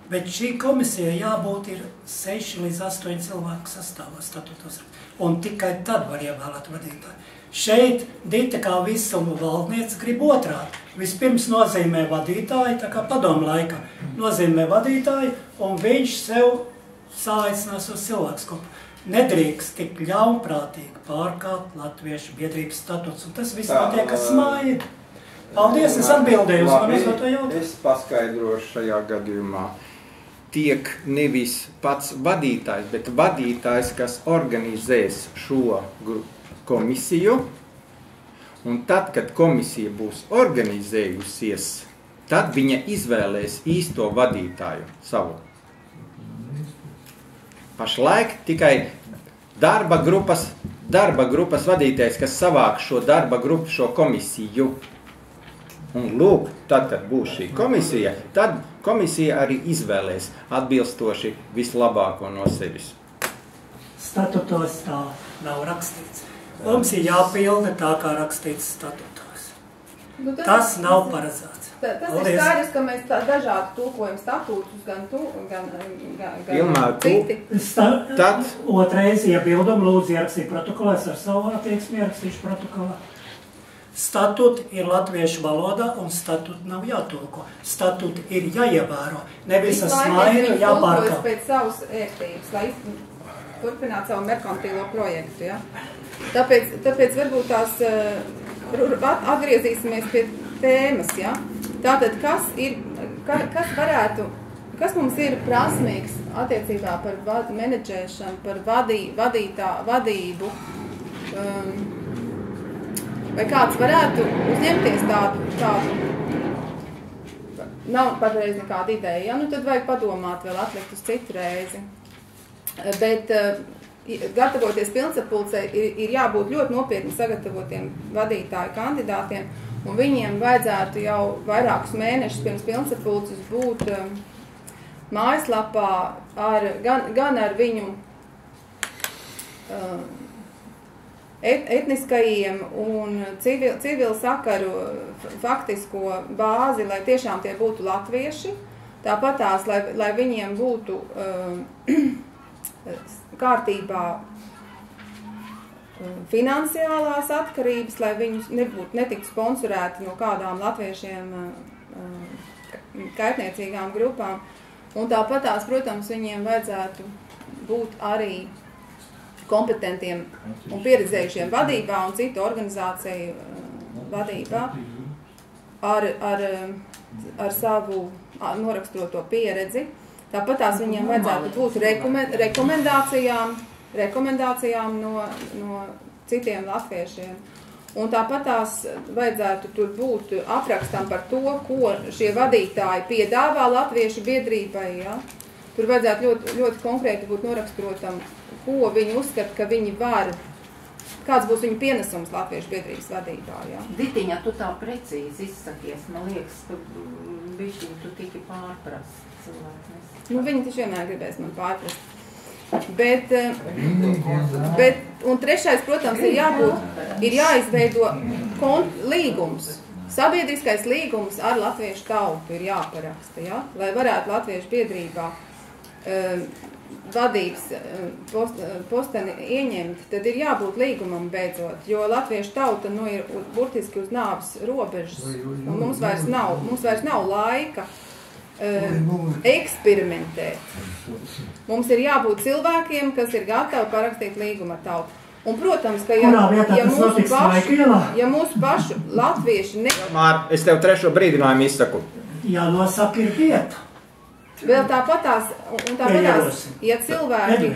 Bet šī komisija jābūt ir 6 līdz 8 cilvēku sastāvā statutos. Un tikai tad var ievēlēt vadītāju. Šeit Dita kā visuma valdniece grib otrādi. Vispirms nozīmē vadītāju, tā kā padomu laika nozīmē vadītāju, un viņš sev sāicinās uz cilvēku kopu nedrīkst tik ļaunprātīgi pārkāpt latviešu biedrības statuts. Un tas viss notiek ar smaidu. Paldies, es atbildēju uz manis no to jautājumu. Es paskaidrošu šajā gadījumā. Tiek nevis pats vadītājs, bet vadītājs, kas organizēs šo komisiju. Un tad, kad komisija būs organizējusies, tad viņa izvēlēs īsto vadītāju savu Pašlaik tikai darba grupas, darba grupas vadītājs, kas savāk šo darba grupu, šo komisiju. Un lūk, tad, kad būs šī komisija, tad komisija arī izvēlēs atbilstoši vislabāko no sevis. Statutos tā nav rakstīts. Mums ir jāpilda tā, kā rakstīts statutos. Nu, tas- Tas nav paredzēts. Ta- Tas ir Paldies. skaidrs, ka mēs tā dažādi tulkojam statūtus, gan tu, gan, gan, gan Ilmār, tu- citi. Sta Tad- Otrais iebildumu lūdzu ierakstīt protokolā, es ar savu attieksmi ierakstīšu protokolā. Statūti ir latviešu valodā, un statūti nav jātulko. Statūti ir jāievēro. Nevis viņi tulkojas jāpārkāp. pēc savas ērtības, lai turpinātu savu merkantīlo projektu. Ja? Tāpēc, tāpēc varbūt tās eh, atgriezīsimies pie tēmas. Ja? Tātad, kas, ir, ka, kas varētu, kas mums ir prasmīgs attiecībā par vad, menedžēšanu, par vadī, vadītā, vadību? Um, vai kāds varētu uzņemties tādu, tādu Nav patreiz nekāda ideja, ja? nu tad vajag padomāt, vēl atlikt uz citu reizi. Bet uh, gatavoties pilnsapulcei ir, ir jābūt ļoti nopietni sagatavotiem vadītāju kandidātiem, un viņiem vajadzētu jau vairākus mēnešus pirms pilnsapulces būt um, mājaslapā ar, gan, gan ar viņu um, et, etniskajiem un civil, civil sakaru faktisko bāzi, lai tiešām tie būtu latvieši. Tāpat tās, lai, lai viņiem būtu um, kārtībā um, finansiālās atkarības, lai viņus nebūtu netiktu sponsorēti no kādām latviešiem um, um, kaitniecīgām grupām. Un tāpat tās, protams, viņiem vajadzētu būt arī kompetentiem un pieredzējušiem vadībā un citu organizāciju uh, vadībā ar, ar, um, ar savu ā, noraksturoto pieredzi. Tāpat tās viņiem vajadzētu būt rekomen- rekomendācijām, rekomendācijām no, no citiem latviešiem. Un tāpat tās vajadzētu tur būt aprakstam par to, ko šie vadītāji piedāvā latviešu biedrībai. Ja? Tur vajadzētu ļoti, ļoti konkrēti būt noraksturotam, ko viņi uzskata, ka viņi var, kāds būs viņu pienesums latviešu biedrības vadībā. Ja? Ditiņa, tu tā precīzi izsakies. Man liekas, ka bišķiņ tu tiki pārprast cilvēks. Nu, viņi taču vienmēr gribēs man pārprast. Bet, eh, bet, un trešais, protams, ir jābūt, ir jāizveido kon, līgums. Sabiedriskais līgums ar latviešu tautu ir jāparaksta, ja? lai varētu latviešu biedrībā um, vadības um, post, uh, posteni ieņemt, tad ir jābūt līgumam beidzot, jo latviešu tauta nu, ir burtiski uz nāves robežas, un mums vairs nav, mums vairs nav laika um, eksperimentēt. Mums ir jābūt cilvēkiem, kas ir gatavi parakstīt līgumu ar tautu. Un, protams, ka ja, ja, mūsu pašu, ja mūsu pašu latvieši ne, Mār, es tev trešo brīdinājumu izsaku. Jānosaka ir vieta. Vēl tāpat tās, un tāpat tās, Pieļausim. ja cilvēki,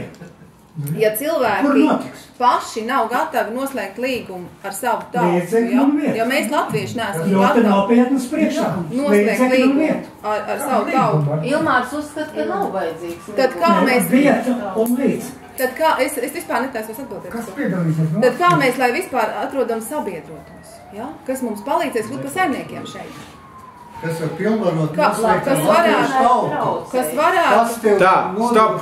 ja cilvēki paši nav gatavi noslēgt līgumu ar savu tautu, vietu. ja mēs latvieši neesam Ļoti gatavi nopietnas priekšlikums. noslēgt līgumu ar, ar savu tautu, Ilmārs uzskata, ka nav vajadzīgs. Tad kā mēs- Vieta un līdz. tad kā, es, es vispār netaisos atbildēt. Kas piedalīsies? Tad kā mēs, lai vispār atrodam sabiedrotos, ja? kas mums palīdzēs būt par saimniekiem šeit? Kas var pilnvarot kas ar latviešu varētu- tautu? Kas varētu, Tā, stop!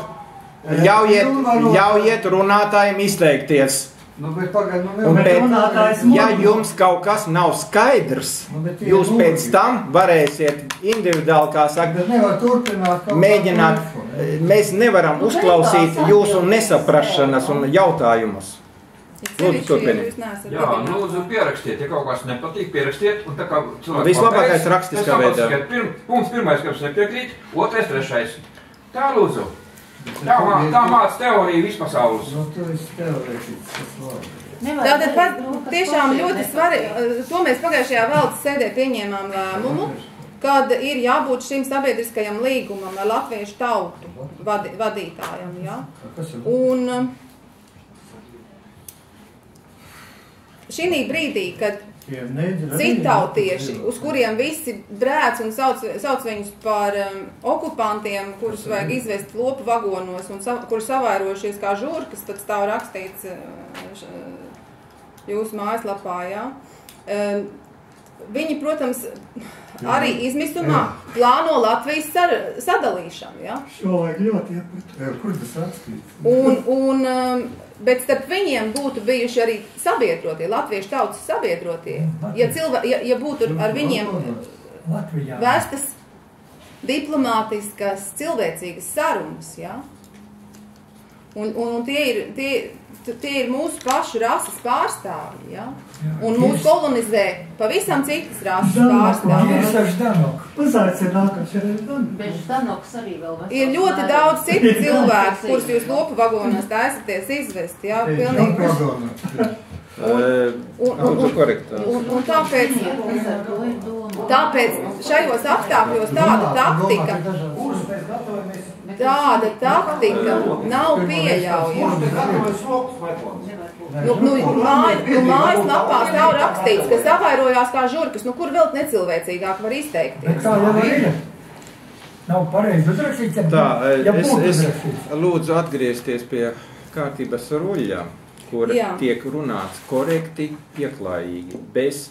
Ļaujiet, ļaujiet runātājiem izteikties. Nu, bet pagaid, nu, Un pēc, runātājs ja jums kaut kas nav skaidrs, Nu, bet jūs ir pēc tam varēsiet individuāli, kā saka, Bet mēģināt. Mēs nevaram uzklausīt jūsu nesaprašanas un jautājumus. Lūdzu, turpiniet. Jā, nu, lūdzu, pierakstiet, ja kaut kas nepatīk, pierakstiet. Un tā kā cilvēki Vislabākais rakstiskā veidā. Pirm, punkts pirmais, kas nepiekrīt, otrais, trešais. Tā lūdzu. Tā, mā, tā māca teorija vispasaules. Nu, tu esi teorētiķis, tas labi. Tātad pat, tiešām ļoti svarīgi, to mēs pagājušajā valdes sēdē pieņēmām lēmumu, kad ir jābūt šim sabiedriskajam līgumam ar latviešu tautu vadītājam. Ja? Kas ir? Un šī brīdī, kad citautieši, uz kuriem visi brēc un sauc, sauc viņus par um, okupantiem, kurus vajag izvest lopu vagonos un sa, kuri savairojušies kā žurkas, tad stāv rakstīts uh, jūsu mājaslapā, jā. Um, viņi, protams, arī izmisumā plāno Latvijas sar, sadalīšanu, jā. Šo vajag ļoti. Jā, Kur tas rakstīts? Un, un um, Bet starp viņiem būtu bijuši arī sabiedrotie, latviešu tautas sabiedrotie. Ja, cilvē, ja, ja būtu ar viņiem vēstas diplomātiskas, cilvēcīgas sarunas, ja? un, un, un tie, ir, tie, tie ir mūsu pašu rases pārstāvji. Ja? Un mūs kolonizē pavisam citas rases pārstāvji. Ir ļoti daudz citu cilvēku, kurus jūs lopu vagonos taisaties izvest. Jā, pilnīgi. Un- korektā. Un, un tāpēc, tāpēc šajos apstākļos tāda taktika, tāda taktika nav pieļaujama. Nu, nu, māj, nu, mājas lapā stāv rakstīts, ka savairojās kā žurkas, nu kur vēl necilvēcīgāk var izteikties. tā jau ir. Nav pareizi uzrakstīts. ja Tā, es, es lūdzu atgriezties pie kārtības ruļļa, kur Jā. tiek runāts korekti, pieklājīgi, bez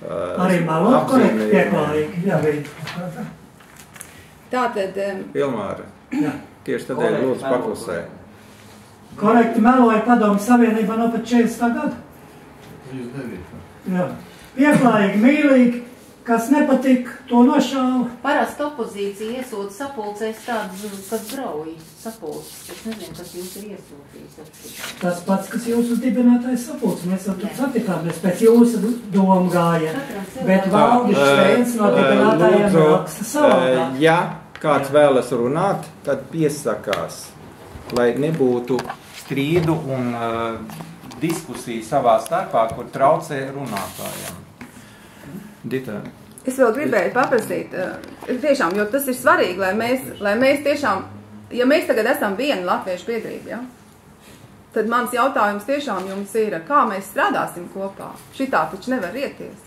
uh, Arī malo korekti pieklājīgi. Jā, vīt. Tātad, em, Ilmāra, Jā. tieši tādēļ lūdzu paklusē. Korekti meloja padomu savienībā no pat 40. gada. Jā. Pieklājīgi, mīlīgi, kas nepatīk, to nošāva. Parasti opozīcija iesūta sapulcēs tādus, kas grauj sapulces. Es nezinu, kas jums ir iesūtījis. Tas pats, kas jūsu dibinātais sapulcs, mēs jau tur satikāmies pēc jūsu domu gājiena. Bet Valdis Šveins no dibinātājiem raksta eh, ja kāds vēlas runāt, tad piesakās, lai nebūtu strīdu un uh, diskusiju savā starpā, kur traucē runātājiem. Dita, Es vēl gribēju paprasīt, eh, tiešām, jo tas ir svarīgi, lai mēs, lai mēs tiešām, ja mēs tagad esam viena latviešu biedrība, ja, tad mans jautājums tiešām jums ir, kā mēs strādāsim kopā. Šitā taču nevar ieties.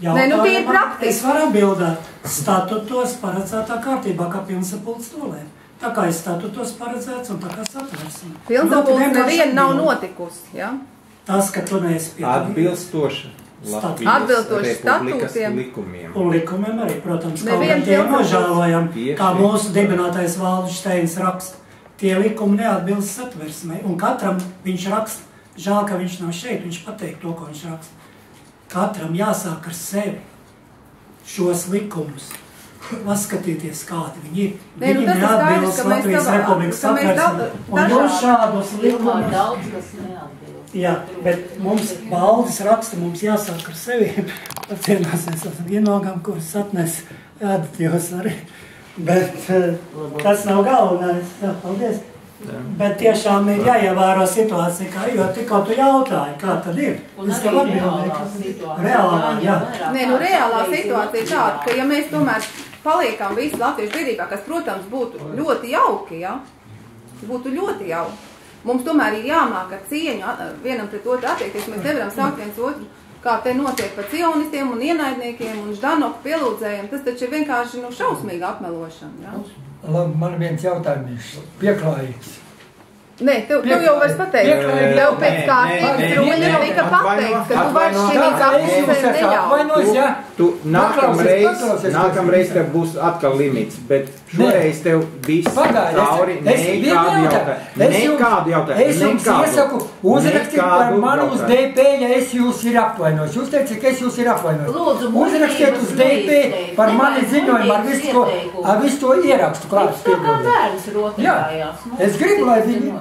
Nē, nu, tie ir praktiski. Es varu atbildēt. Statutos paredzētā kārtībā, kā pilnsapulcs tolē. Tā kā ir statutos paredzēts un tā kā satversim. Pilnsapulce neviena nav notikusi, ja? Tas, ka tu neesi piedalījies. atbilstoši Atbilstoši statūtiem. likumiem. Un likumiem arī, protams, kā Neviens gan tie nožēlojam, kā mūsu dibinātais Valdis Steins raksta. Tie likumi neatbilst satversmei, un katram viņš raksta, žēl, ka viņš nav šeit, viņš pateikt to, ko viņš raksta. Katram jāsāk ar sevi šos likumus. Paskatīties, kādi viņi ir. Nē, nu, Viņi neatbilst Latvijas Republikas satversmei. Un jūs šādus likumus daudz, kas neatbilst. Jā, bet mums baldas raksta, mums jāsāk ar sevi. Cienāsies ar vienogām, kuras atnes ēdatīvas arī. Bet eh, tas nav galvenais. Jā, paldies. Bet tiešām ir jāievēro situācija, kā, jo tikko tu jautāji, kā tad ir. Un Es tev atbildēju, reālā jā. Nē, nu reālā situācija ir tāda, ka ja mēs tomēr paliekam visi latviešu biedrībā, kas, protams, būtu ļoti jauki, ja? būtu ļoti jauki. Mums tomēr ir jāmāk ar cieņu vienam pret otru attiekties. Mēs nevaram sākt viens otru, kā te notiek par cionistiem un ienaidniekiem un ždanoku pielūdzējiem. Tas taču ir vienkārši nu, šausmīga apmelošana. Ja? Labi, man viens jautājums. Pieklājīgs. Nē, tev, tev jau vairs pateikt. Tev pēc ruļļa nē, tika pateikts, ka tu vairs šī esmu neļauj. Tu nākamreiz, nākamreiz tev būs atkal limits, bet šoreiz tev viss es- cauri, nekādu jautājumu. jautājumu. Es jums- Nekādu jautājumu. Es jums iesaku uzrakstīt par mani uz. DP, ja es jūs ir apvainojis. Jūs teicat, ka es jūs ir apvainojis. Uzrakstiet uz DP par mani ziņojumu ar visu to, ar visu to ierakstu klāt. Viņš tā kā bērns rotaļājās. Nu, Es gribu, lai viņi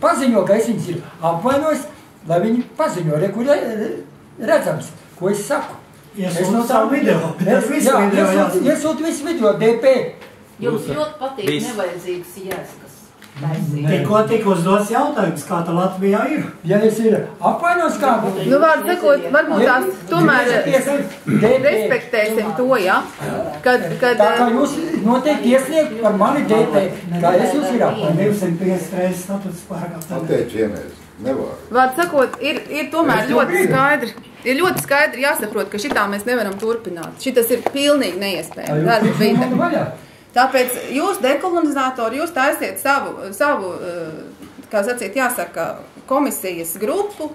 paziņo, ka es viņus ir apvainojis, lai viņi paziņo, re, kur re- redzams, ko es saku. Iesūta savu video. jā, video iesūt, jāsaka. iesūt visu video DP. Jums ļoti patīk nevajadzīgas jēskas. Tikko tika uzdots jautājums, kā tā Latvijā ir. Ja es ir apvainojis kādu, Nu, vārds sakot, varbūt tās tomēr respektēsim to, ja? Kad, kad, Tā kā jūs noteikti iesniegt par mani DP, kā es jūs ir apvainojis. 250 reizes statuts pārāk. Atteicies, nevar. Vārds sakot, ir, ir tomēr Es ļoti skaidri. Ir ļoti skaidri jāsaprot, ka šitā mēs nevaram turpināt. Šitas ir pilnīgi neiespējami. Darba vide. Tāpēc jūs, dekolonizatori, jūs taisiet savu, savu eh, kā sacīt, jāsaka, komisijas grupu,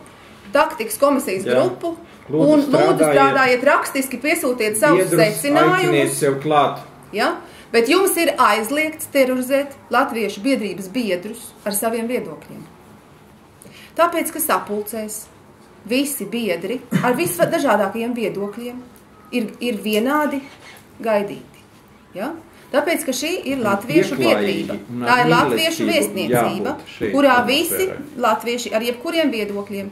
taktikas komisijas Jā. grupu, Lūdzu, un lūdzu strādājiet. strādājiet rakstiski, piesūtiet savus Biedrus secinājumus. sev klāt. Ja? Bet jums ir aizliegts terorizēt latviešu biedrības biedrus ar saviem viedokļiem. Tāpēc, ka sapulcēs visi biedri ar visdažādākajiem viedokļiem ir, ir vienādi gaidīti. Ja? Tāpēc, ka šī ir latviešu biedrība. Tā ir latviešu šeit kurā visi latvieši ar jebkuriem viedokļiem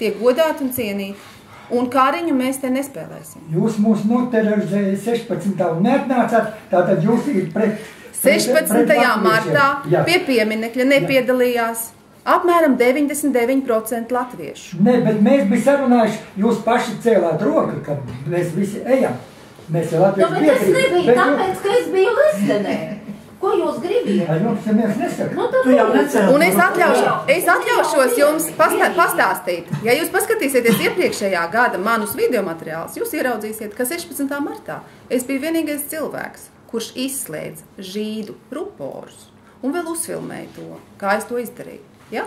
tiek godāti un cienīti. Un kāriņu mēs te nespēlēsim. Jūs mūs noterorizējāt 16. un neatnācāt, tātad jūs ir pret. pret- 16. pret martā Jā. pie pieminekļa nepiedalījās apmēram 99% latviešu. Nē, bet mēs bijām sarunājuši, jūs paši cēlāt roku, ka mēs visi ejam. Mēs jau Nu, Latvijas bet es nebiju, bet tāpēc, ka es biju listenē. Ko jūs gribējāt? Ar jums neviens nesaka. Nu, Tu jau necēli. Un es atļaušu, es atļaušos jums pastā, pastāstīt. Ja jūs paskatīsieties iepriekšējā gada manus video materiālus, jūs ieraudzīsiet, ka 16. martā es biju vienīgais cilvēks, kurš izslēdz žīdu ruporus un vēl uzfilmēja to, kā es to izdarīju. Ja?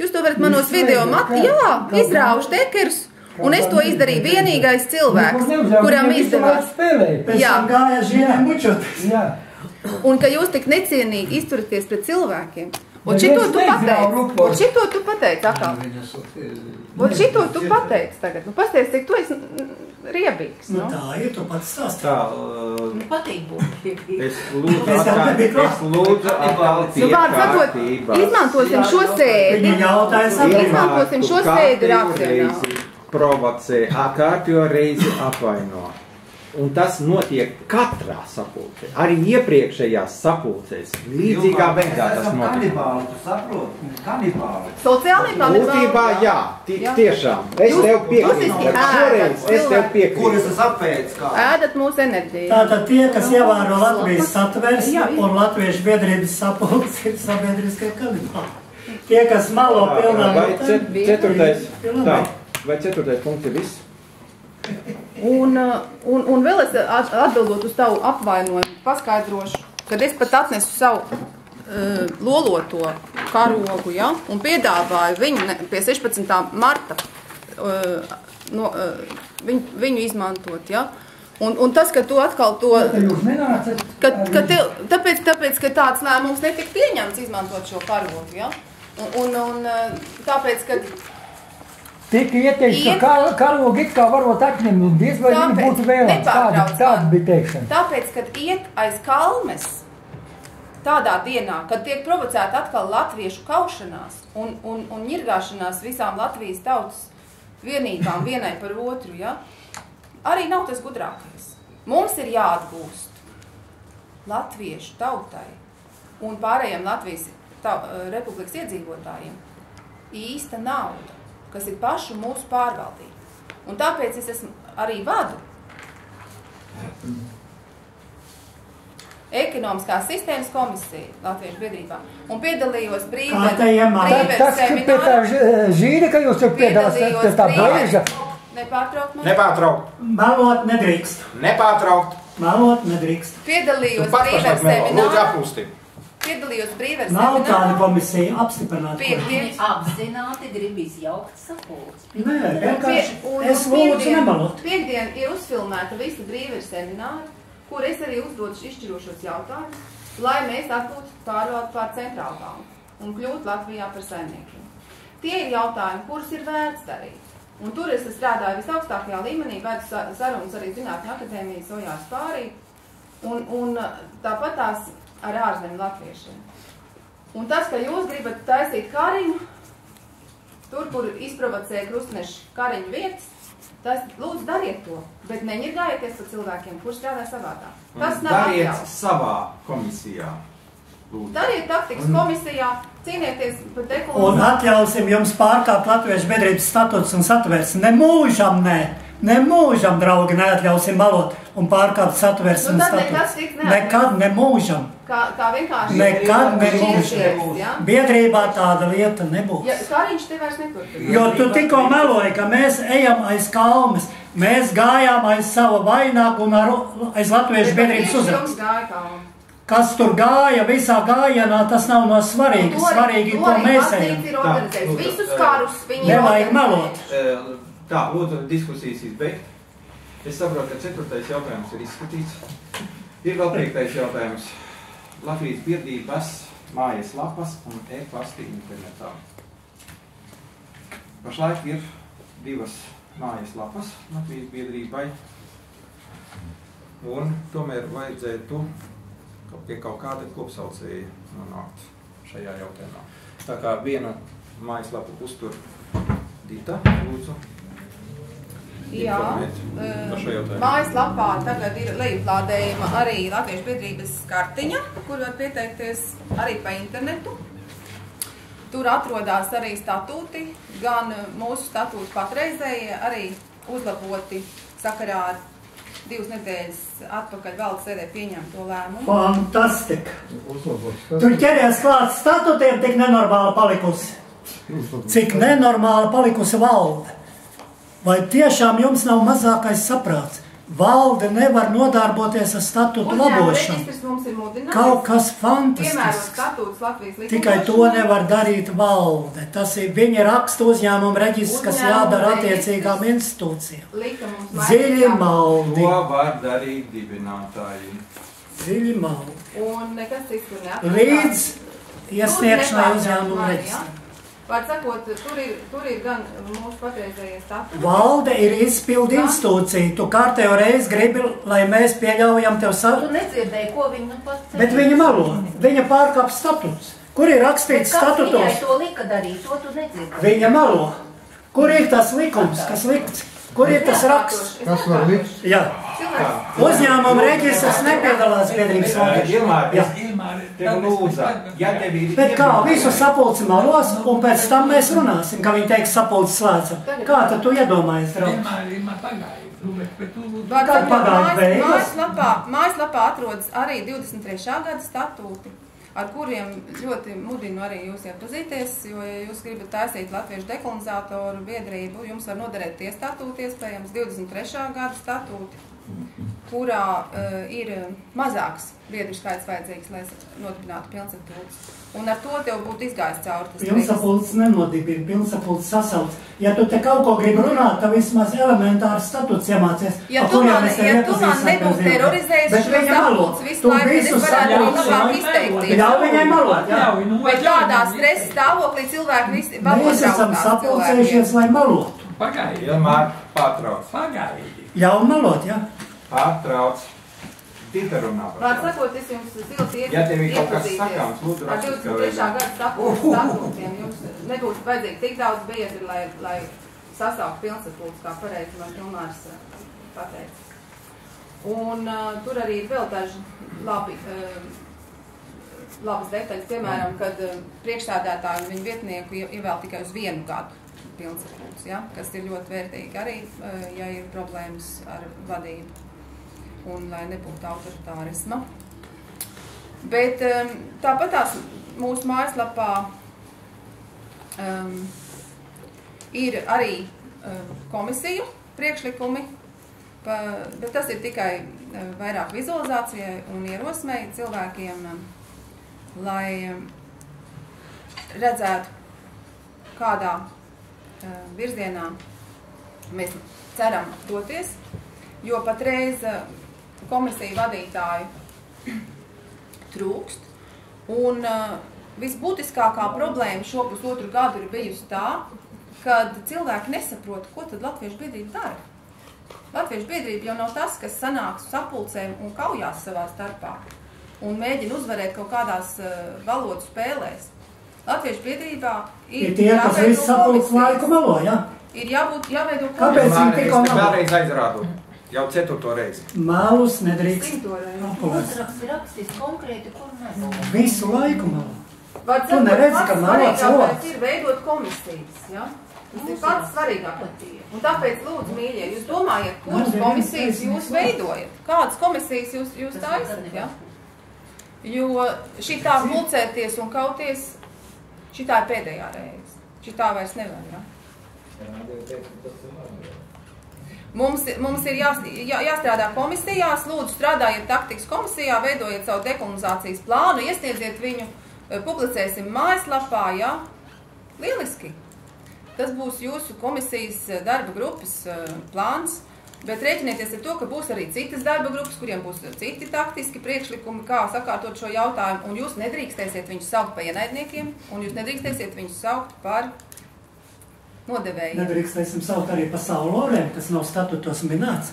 Jūs to varat manos video materiālus, jā, izrāvuši tekerus. Un es to izdarīju vienīgais cilvēks, kuram izdevās. Jā. gāja žīniem bučoties. Jā. Un ka jūs tik necienīgi izturaties pret cilvēkiem. Un šito tu pateici. Un šito tu pateici atkal. Un šito tu pateici tagad. Nu, pasties, cik tu esi riebīgs. Nu, Nu. tā ir, tu pats stāsti. Tā, uh, Nu, patīk būt. es lūdzu, Es atkal, nebiju es lūdzu atkal Nu, vārds sakot, kārtībā. izmantosim šo sēdi. Viņa jautāja sabiedrību. Izmantosim šo sēdi racionāli. provocē, kārtējo reizi apvaino. Un tas notiek katrā sapulcē, arī iepriekšējās sapulcēs. Līdzīgā veidā tas notiek. Kanibāli, tu saproti? Kanibāli. Sociālajiem Būtībā, jā, ti- Jā. tiešām. Es Jūs- tev piekrītu. Šoreiz es tev cilvēki. Kur es piekrītu. esmu apēdis kā? Ēdat mūsu enerģiju. Tātad tie, kas ievēro Latvijas satversmi un Latviešu biedrības sapulci, ir sabiedriskie kanibāli. Tie, kas malo pilnā Vai cet- ceturtais, tā, vai ceturtais punkts ir viss? Un, uh, un, un vēl es at- atbildot uz tavu apvainojumu, paskaidrošu, kad es pat atnesu savu uh, loloto karogu ja, un piedāvāju viņu ne, pie 16. marta uh, no, uh, viņu, viņu izmantot. Ja. Un, un tas, ka tu atkal to. Ka, ka tev, tāpēc, tāpēc, ka tāds lēmums netika pieņemts izmantot šo karogu. Ja? Un, un, un tāpēc, ka Tika ieteikts, ka kar- karogi it kā varot atņemt, un diez vai viņi būtu vēlēts. Tāda, tāda bija teikšana. Tāpēc, kad iet aiz kalmes, tādā dienā, kad tiek provocēta atkal latviešu kaušanās un, un, un ņirgāšanās visām Latvijas tautas vienībām vienai par otru, ja, arī nav tas gudrākais. Mums ir jāatgūst latviešu tautai un pārējiem Latvijas tau, republikas iedzīvotājiem īsta nauda, kas ir pašu mūsu pārvaldība. Un tāpēc es esmu arī vadu ekonomiskās sistēmas komisija Latvijas biedrībā un piedalījos brīvē, Tas, ka pie tā žīra, ka jūs tur piedalāties pie tā brīža, Nepārtraukt mani. Nepārtraukt, Melot nedrīkst. nepārtraukt. Melot nedrīkst. Piedalījos brīvē melo. Lūdzu, seminārā. Piedalījos brīvē Nav tāda komisija apstiprināta. Piekdienas. apzināti grib izjaukt sapulci. Nē, vienkārši Pie- es uz lūdzu nemelot. Piekdien ir uzfilmēta visa brīvības semināra, kur es arī uzdodu izšķirošos jautājumus, lai mēs atgūtu pārvaldu pār centrālu banku un kļūtu Latvijā par saimniekiem. Tie ir jautājumi, kurus ir vērts darīt. Un tur es strādāju visaugstākajā līmenī, vedu sa- sarunas arī Zinātņu akadēmijas Ojās pārī, un, un tāpat tās ar ārzemju latviešiem. Un tas, ka jūs gribat taisīt kariņu, tur, kur izprovocēja krustneša kariņu vietas, tas lūdzu dariet to, bet neņirgājieties par cilvēkiem, kurš strādā savādāk. Tas nav Dariet atļauts. savā komisijā. Lūdzu. Dariet taktikas komisijā, cīnieties par Un dekolonizāciju. atļausim jums pārkāpt Latviešu biedrības statutus un satversmi. Ne mūžam, nē. Ne mūžam, draugi, neatļausim balot un pārkāpt satversmi Nu, neatļaus. Nekad, ne mūžam. Kā, kā vienkārši Nekad ne šķirsies, mūžam. ja? Biedrībā tāda lieta nebūs. Ja kariņš te vairs neturpinās. Jo tu tikko meloji, ka mēs ejam aiz kalmes, mēs gājām aiz savu vainagu un ar, aiz Latviešu biedrības uzrakstu. Kas tur gāja visā gājienā, tas nav no arī- Svarīgi, to ko mēs ejam. lūdzu, Visus eh, karus viņi ir Nevajag melot. Tā, lūdzu, diskusijas izbeigt. Es saprotu, ka ceturtais jautājums ir izskatīts. Ir vēl piektais jautājums. Latvijas biedrības mājas lapas un e-pasta internetā. Pašlaik ir divas mājas lapas Latvijas biedrībai. Un tomēr vajadzētu pie kaut kāda kopsaucēja nonākt šajā jautājumā. Tā kā vienu mājaslapu uztur Dita, lūdzu. Jā, jautājumu. mājaslapā tagad ir lejuplādējama arī Latviešu biedrības kartiņa, kur var pieteikties arī pa internetu. Tur atrodas arī statūti, gan mūsu statūti patreizējie, arī uzlaboti sakarā ar divas nedēļas atpakaļ valdes sēdē pieņemto lēmumu. Fantastika! Tur ķeries klāt statutiem, tik nenormāli palikusi. Cik nenormāli palikusi valde. Vai tiešām jums nav mazākais saprāts? Valde nevar nodarboties ar statutu Uzņēmuma labošanu. Kaut kas Piemēram, fantastisks. statūts Latvijas likumdošanā. Tikai to nevar darīt valde. Tas ir viņa raksta uzņēmuma reģistrs, kas jādara attiecīgām institūcijām. Lika mums Dziļi maldi. To var darīt dibinātāji. Dziļi maldi. Līdz iesniegšanai uzņēmuma nepārņēma, Var sakot, tur ir, tur ir gan mūsu patreizējie statusi. Valde ir izpildu institūcija. Tu kārtējo reizi gribi, lai mēs pieļaujam tev Tu savu. nedzirdēji, ko viņa nu pats Bet viņa melo. Viņa pārkāp statutus. Kur ir rakstīts Viņai statutos? to lika darīt, to tu nedzirdēji. Viņa melo. Kur ir tas likums, kas likts? Kur ir tas raksts? Kas var likt? Jā. Uzņēmuma reģistrs nepiedalās biedrības valdē. Bet kā visu sapulci malos, un pēc tam mēs runāsim, ka viņi teiks sapulci slēdzam. Kā tad tu iedomājies, draugs? Var Kad mājas- beigas? Mājaslapā atrodas arī 23. gada statūti, ar kuriem ļoti mudinu arī jūs iepazīties, jo, ja jūs gribat taisīt Latviešu dekolonizatoru biedrību, jums var noderēt tie statūti, iespējams, 23. gada statūti, kurā uh, ir mazāks biedru skaits vajadzīgs, lai nodibinātu pilnsapulces. Un ar to tev būtu izgājis cauri tas Pilsapulcs nenodibina, pilsapulcs sasauc. Ja tu te kaut ko gribi runāt, tad vismaz elementāri statuts iemācies. Ja tu man, ja tu man nebūtu terorizējis Bet šo sapulci visu Tu laiku, tad es varētu labāk izteikties. Ļauj viņai malot, jā. Bet tādā stresa stāvoklī cilvēki visi Mēs esam sapulcējušies, lai malotu. Pagaidi. Ilmār, pārtrauc. Pagaidi. Ļauj malot, jā. Pārtrauc. Dita runā Vārds sakot, es jums silti Ja tev ir kaut kas iepazīties sakāms, lūdzu, ar rakstiskā 23. veidā. gada statūtu statūtiem. Jums nebūtu vajadzīgi tik daudz biedri, lai, lai sasaukt pilnsapulci, kā pareizi man Ilmārs uh, pateica. Un uh, tur arī ir vēl daži labi, uh, labas detaļas, piemēram, kad uh, priekšstādātāji un viņu vietnieku ie- ievēl tikai uz vienu gadu pilnsapulci, ja? kas ir ļoti vērtīgi arī, uh, ja ir problēmas ar vadību un lai nebūtu autoritārisma. Bet um, tāpat tās mūsu mājaslapā um, ir arī um, komisiju priekšlikumi, pa, bet tas ir tikai um, vairāk vizualizācijai un ierosmei cilvēkiem, um, lai um, redzētu, kādā um, virzienā mēs ceram doties, jo patreiz uh, komisiju vadītāju trūkst. Un uh, visbūtiskākā problēma šo pusotru gadu ir bijusi tā, ka cilvēki nesaprot, ko tad Latviešu biedrība dara. Latviešu biedrība jau nav tas, kas sanāks sapulcēm un kaujās savā starpā un mēģina uzvarēt kaut kādās uh, valodu spēlēs. Latviešu biedrībā ir, Ir tie, kas visu komisijas. laiku melo, jā. Ir jābūt, jāveido Kāpēc komisijas. viņi tikko nav? vēlreiz aizrādu. Jau ceturto reizi. Mēlus nedrīkst. Uzraksti rakstīs konkrēti, kur mēs. Visu laiku. Var Tu neredzi, ka svarīgākais cilvēks? ir veidot komisijas. Ja? Tas ir pats svarīgākais. Un tāpēc, lūdzu, mīļie, jūs domājat, kuras Man ir komisijas jūs veidojat? Kādas komisijas jūs, jūs taisat? Ja? Jo šitā pulcēties un kauties, šitā ir pēdējā reize. Šitā vairs nevar. Ja? Mums, mums ir jās, jā, jāstrādā komisijās, lūdzu, strādājiet taktikas komisijā, veidojiet savu dekolonizācijas plānu, iesniedziet viņu, eh, publicēsim mājaslapā, jā. Lieliski! Tas būs jūsu komisijas eh, darba grupas eh, plāns. Bet rēķinieties ar to, ka būs arī citas darba grupas, kuriem būs citi taktiski priekšlikumi, kā sakārtot šo jautājumu. Un jūs nedrīkstēsiet viņus saukt par ienaidniekiem, un jūs nedrīkstēsiet viņus saukt par nodevējiem. Nedrīkstēsim saukt arī par sauloriem, kas nav statutos minēts.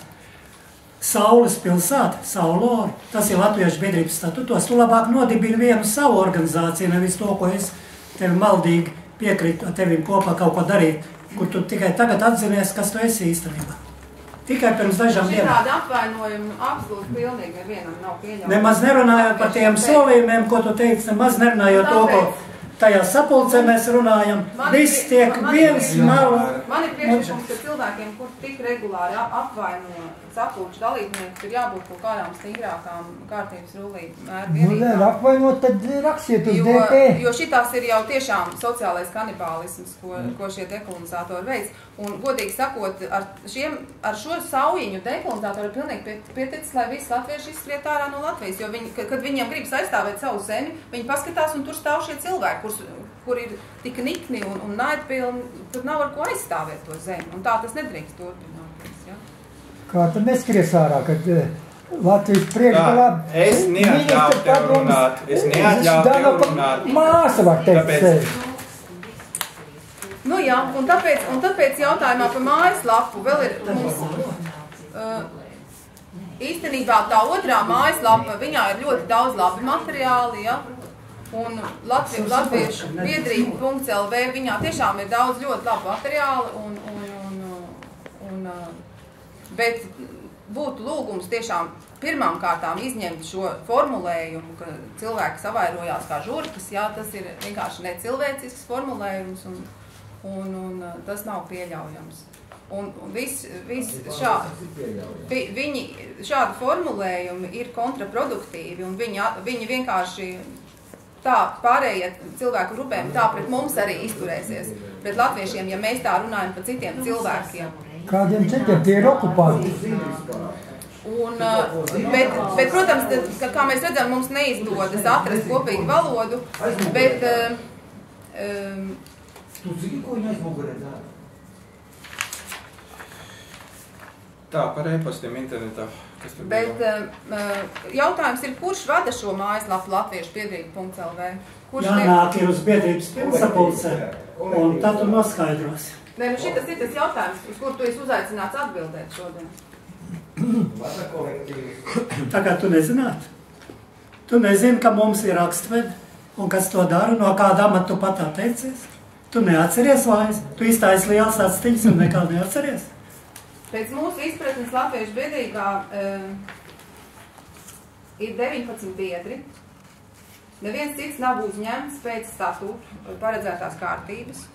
Saules pilsēta, Saulora, tas ir Latviešu biedrības statutos. Tu labāk nodibini vienu savu organizāciju, nevis to, ko es tev maldīgi piekrītu ar tevim kopā kaut ko darīt, kur tu tikai tagad atzinies, kas tu esi īstenībā. Tikai pirms dažām dienām. Šādi apvainojumi absolūti pilnīgi nevienam nav pieņemami. Nemaz nerunājot par tiem solījumiem, ko tu teici, nemaz nerunājot to, ko tajā sapulcē mēs runājam. Viss tiek viens malu. Man ir priekšlikums, ka cilvēkiem, kur tik regulāri ap- apvaino sapulču dalībniekus, ir jābūt kaut kādām stingrākām kārtības rullīm. Nu, nē, apvainot, tad rakstiet uz Jo, DP. jo šitās ir jau tiešām sociālais kanibālisms, ko, ko šie dekolonizatori veids. Un, godīgi sakot, ar, šiem, ar šo saujiņu dekolonizatori ir pilnīgi pie- pieticis, lai visi latvieši izskriet ārā no Latvijas. Jo viņi, kad, viņiem gribas aizstāvēt savu zemi, viņi paskatās un tur stāv šie cilvēki, kurus, kur ir tik nikni un, un naidpilni, tad nav ar ko aizstāvēt to zemi. Un tā tas nedrīkst turpināties. Kā tad neskries ārā, kad eh, Latvijas priekšgalā es neatļauju tev runāt, es neatļauju tev runāt. Māsa var teikt Tāpēc- sevi. Nu jā, un tāpēc, un tāpēc jautājumā par mājaslapu vēl ir mums. Uh, īstenībā tā otrā mājaslapa, viņā ir ļoti daudz labi materiāli, ja? Un Latvi, Latviešu biedrība.lv viņā tiešām ir daudz ļoti labu materiālu, un, un, un, un, uh, bet būtu lūgums tiešām pirmām kārtām izņemt šo formulējumu, ka cilvēki savairojās kā žurkas, jā, tas ir vienkārši necilvēcisks formulējums, un, un, un uh, tas nav pieļaujams. Un viss vis šā, vi, viņi, šādi formulējumi ir kontraproduktīvi, un viņi, viņi vienkārši tā pārējie cilvēku grupēm tā pret mums arī izturēsies. Pret latviešiem, ja mēs tā runājam par citiem cilvēkiem. Kādiem citiem tie ir okupanti. Un, uh, bet, bet, protams, tad, ka, kā mēs redzam, mums neizdodas atrast kopīgu valodu, bet uh, um? Tā, par e-pastiem internetā. Kas tur Bet bija? uh, jautājums ir, kurš vada šo mājaslapu latviešu biedrība.lv? Kurš Jānāk ir uz biedrības pilsapulcē, un tad tu noskaidrosi. Nē, nu šitas ir tas jautājums, uz kuru tu esi uzaicināts atbildēt šodien. Tā kā tu nezinātu. Tu nezini, ka mums ir rakstvedi, un kas to dara, no kāda amata tu pat atteicies. Tu neatceries vairs, tu iztājies liels atstiņas un nekā neatceries. Pēc mūsu izpratnes Latviešu biedrībā um, ir 19 biedri. Neviens cits nav uzņemts pēc statūtu paredzētās kārtības.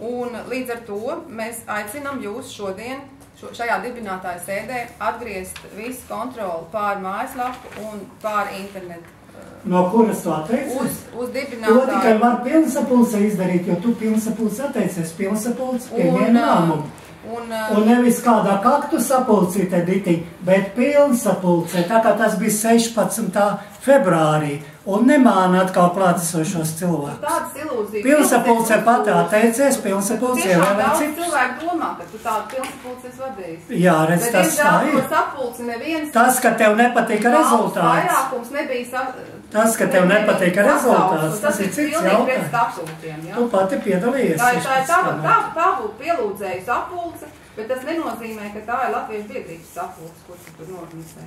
Un līdz ar to mēs aicinām jūs šodien, šo, šajā dibinātāja sēdē, atgriezt visu kontroli pār mājaslapu un pār internetu. No kuras tu atteicies? Uz, uz To tikai dibinātāju. var pilnsapulce izdarīt, jo tu pilnsapulce atteicies. Pilnsapulce pieņēma Un, lēmumu. Un, uh, Un nevis kādā kaktu sapulcītē ditiņ, bet pilnsapulcē, tā kā tas bija 16. februārī, un nemāna atkal klātesošos cilvēkus. Tādas ilūzijas. Pilnsapulcē pat atteicies, pilnsapulcē Tiešām vēl daudz cilvēku domā, ka tu tādu pilnsapulces vadīsi. Jā, redz, Bet, tas tā ir. sapulci neviens. Tas, ka tev nepatika rezultāts. Vairākums nebija sa... Tas, ka tev nepatika rezultāts, un tas ir cits jautājums. ja? Tu pati piedalījies. Tā ir tā, ir tava, 16. tā, tā būtu pielūdzēju sapulce, bet tas nenozīmē, ka tā ir Latvijas biedrības sapulce, ko tu tur norganizē.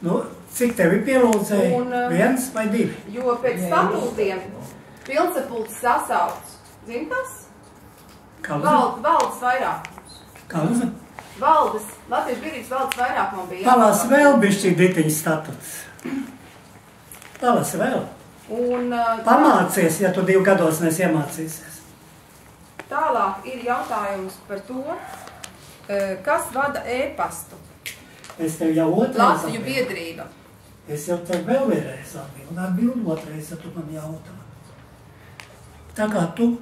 Nu, cik tevi pielūdzēja? Un, uh, Viens vai divi? Jo pēc statūtiem pilnsapulces sasauc, zini tas? Kā Vald, valdes vairākums. Kā uzmanīt? Valdes, Latvijas biedrības valdes vairākumam bija Palas jāsauc. vēl bišķi ditiņu statuts. Palas vēl. Un uh, Pamācies, ja tu divu gados nes iemācīsies. tālāk ir jautājums par to, eh, kas vada e-pastu. Es tev jau otrais Latviju biedrība. Es jau tev vēl vienreiz atbildu, atbildu otrais, ja tu man jautā. Tā kā tu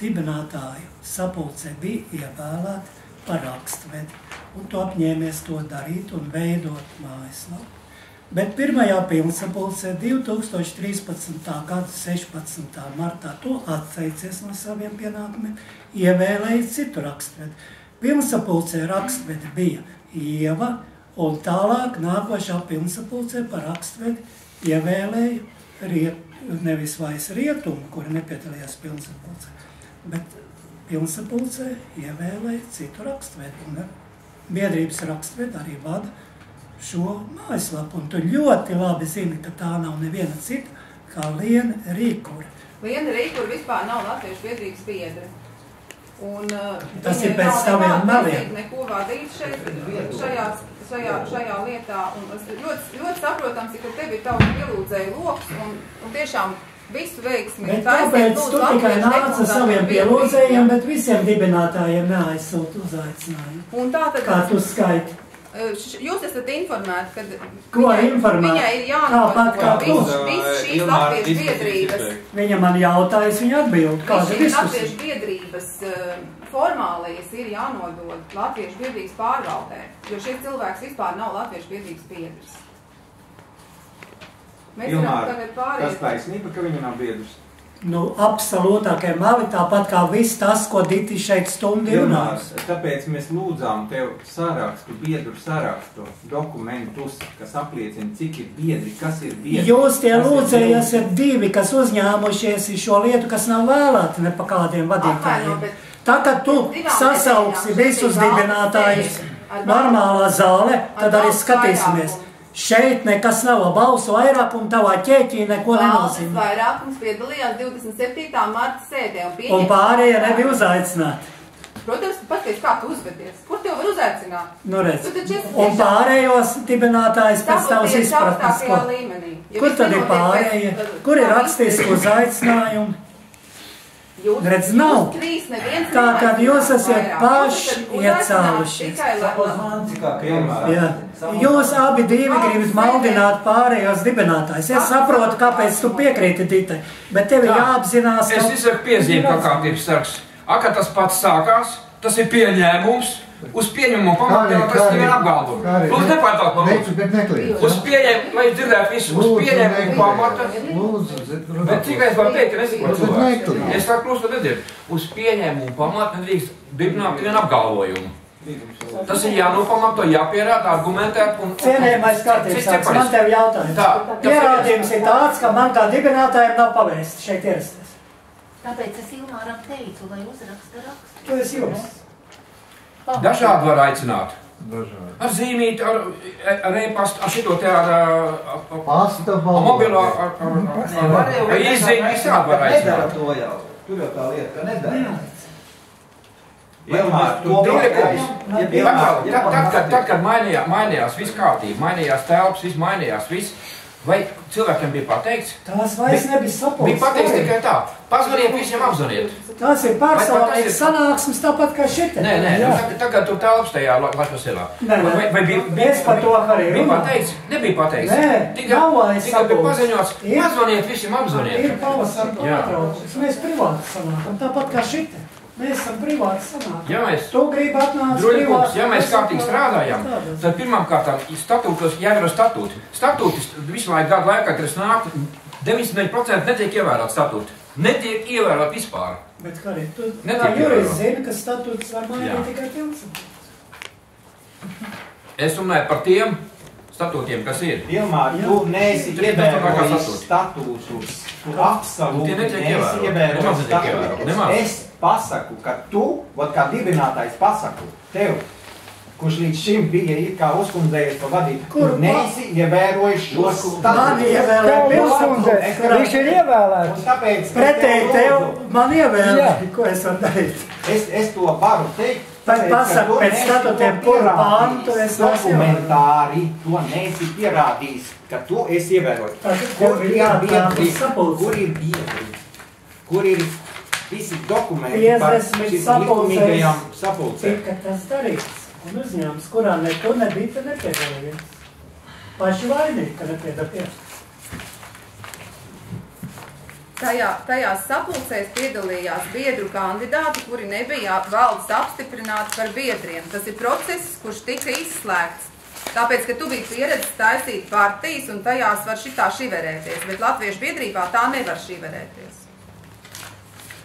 dibinātāju sapulcē bija ievēlēta par rakstvedi, un tu apņēmies to darīt un veidot mājaslapu. Bet pirmajā pilnsapulcē 2013. gada 16. martā tu atteicies no saviem pienākumiem, ievēlēji citu rakstvedi. Pilnsapulcē rakstvedi bija Ieva, un tālāk nākošā pilnsapulcē par rakstvedi ievēlēja riet, nevis vairs rietumu, kuri nepiedalījās pilnsapulcē, bet pilnsapulcē ievēlēja citu rakstvedi. Un biedrības rakstvedi arī vada šo mājaslapu, un tu ļoti labi zini, ka tā nav neviena cita kā Liena Rīkura. Liena Rīkura vispār nav Latviešu biedrības biedra. Un, uh, Tas ir pēc nekāda meliem. Neko vadīt šeit, šajā, šajā, šajā lietā. Un es ļoti, ļoti saprotams, ka tev ir tavs pielūdzēju loks un, un tiešām visu veiksmi. Bet lūdzu, tu tikai nāc ar saviem pielūdzējiem, bet visiem dibinātājiem neaizsūt uzaicinājumu? Un tā tad, Kā tu skaiti? Jūs esat informēti, ka Ko viņai, informēt? viņai ir Tāpat kā viss vis šīs latviešu biedrības. Viņa man jautājas, viņa atbild. Kāda ir Šīs latviešu biedrības uh, formālijas ir jānodod latviešu biedrības pārvaldē, jo šis cilvēks vispār nav latviešu biedrības biedrs. Mēs varam Ilmāra, tagad tas pāriet. taisnība, ka viņa nav biedrs. Nu, absolūtākie mali, tāpat kā viss tas, ko Diti šeit Ilmārs, runājis. tāpēc mēs lūdzām tev sarakstu, biedru sarakstu, dokumentus, kas apliecina, cik ir biedri, kas ir biedri. Jūs tie kas ir divi, kas uzņēmušies šo lietu, kas nav vēlēti ne pa kādiem vadītājiem. bet Tā kā tu sasauksi visus dibinātājus normālā zāle, Ar tad arī skatīsimies. Šeit nekas nav balsu vairākumu, tavā ķēķī neko nenozīmē. vairākums piedalījās 27. marta sēdē un Un pieņēma. pārējie nebija uzaicināti. Protams, paties, kā tu uzvedies. Kur tev var uzaicināt? Nu, redz. Un pārējos dibinātājs pēc tavas izpratnes. ko- līmenī. Ja Kur tad ir pārējie? Kur ir rakstīts uzaicinājumi? Jūs, Redz, nav. trīs neviens Tā tad jūs esat paši iecēlušies. kā. Jūs abi divi gribat maldināt pārējos dibinātājus. Es saprotu, kāpēc tu piekrīti Ditai, bet tev ir jāapzinās, Es izsaku piezīmi, kā kārtības sargs. Aka tas pats sākās, tas ir pieņēmums. Uz pieņēmumu pamatā Kāri, tas Kāri, ir viena apgalvojuma. Kāri, Lūdzu, nepārtāk man Ne, lūdzu. bet neklīdz. Uz pieņēmumu, lai dzirdētu visu, uz pieņēmumu pamata. Lūdzu, Bet cik es varu teikt, ka Bet cilvēku. Es tā klusu nedzirdu. Uz pieņēmumu pamata nedrīkst dibināt vienu apgalvojumu. Tas ir jānopamato, jāpierāda, argumentēt un... cienījamais kārtības. Man tev jautājums. Tā, Pierādījums ir tāds, ka man kā dibinātājiem nav pavēsts šeit ierasties. Tāpēc es Ilmāram teicu, lai uzraksta rakstu. Tu esi jums. Dažādi var aicināt. Dažādi. Ar zīmīti, ar, ar e-pastu, ar šito te ar, ar, ar, Pasta ar valoda. mobilo, ar, ar, ar, ar, ar izziņu, visādi var Nedara aicināt. to jau. Tur jau tā lieta, ka nedara. Kad, tad, kad mainījās, mainījās viss kārtība, mainījās telpas, viss mainījās, viss, vai cilvēkiem bija pateikts? Tās vairs nebija Bija pateikts sapulces. tikai tā, pazvaniet visiem apzvaniet. Tās ir personīgas ir- sanāksmes tāpat kā šeit. Nē, nē, nu, tagad, tagad tur telpas tajā Latvijas ielā. Nē, nē. Vai, vai bija, bija, par to arī bija pateikts? Nebija pateikts. Nē, tikai, nav vairs tikai bija sapulces. paziņots, Ir. pazvaniet visiem apzvaniet. Ir pavasara Jā. pārtraukums. Mēs privāti sanākam, tāpat kā šeit. Mēs esam privāti sanākam. Ja mēs Tu gribi atnākt Druļkungs, ja mēs kārtīgi strādājam, tad pirmām kārtām statūtos jāievēro statūti. Statūtis visu laiku gadu laikā, kad es nāku, 99% netiek ievērot statūti. Netiek ievērot vispār. Bet, kā arī tu, Netiek kā jurists zina, ka statūts var mainīt tikai pilsētā. Es runāju par tiem statūtiem, kas ir. Ilmār, tu neesi ievērojis statūtus. Tu Un absolūti neesi ievērojis Nemaz netiek ievēroti. statūtus. Es pasaku, ka tu, vat kā dibinātājs pasaku, tev, kurš līdz šim bija it kā uzkundzējies pa vadību, Kur neesi ievērojis šos Man statūtus. ievēlēja Tev pilsētā. uzkundze, viņš ir ievēlēts. Un tāpēc es Pretēji tev lūdzu, man ievēlēja, Jā. ko es varu darīt. Es, es to varu teikt. Tad pasaka, tu pēc neesi statūtiem, to kuru pierādījis. pāntu es neesmu Dokumentāri to neesi pierādījis, ka tu esi ievērojis. Kur ir biedri? Kur ir biedri? Kur ir visi dokumenti 50 par šīm likumīgajām sapulcēm? Tika tas darīts. Un uzņēmums, kurā ne tu nebija, te nepiedalījies. Paši vainīgi, ka nepiedalījies. Tajā, tajās sapulcēs piedalījās biedru kandidāti, kuri nebija valdes apstiprināti par biedriem. Tas ir process, kurš tika izslēgts. Tāpēc, ka tu biji pieredzējis taisīt partijas, un tajās var šitā šiverēties, bet Latviešu biedrībā tā nevar šiverēties.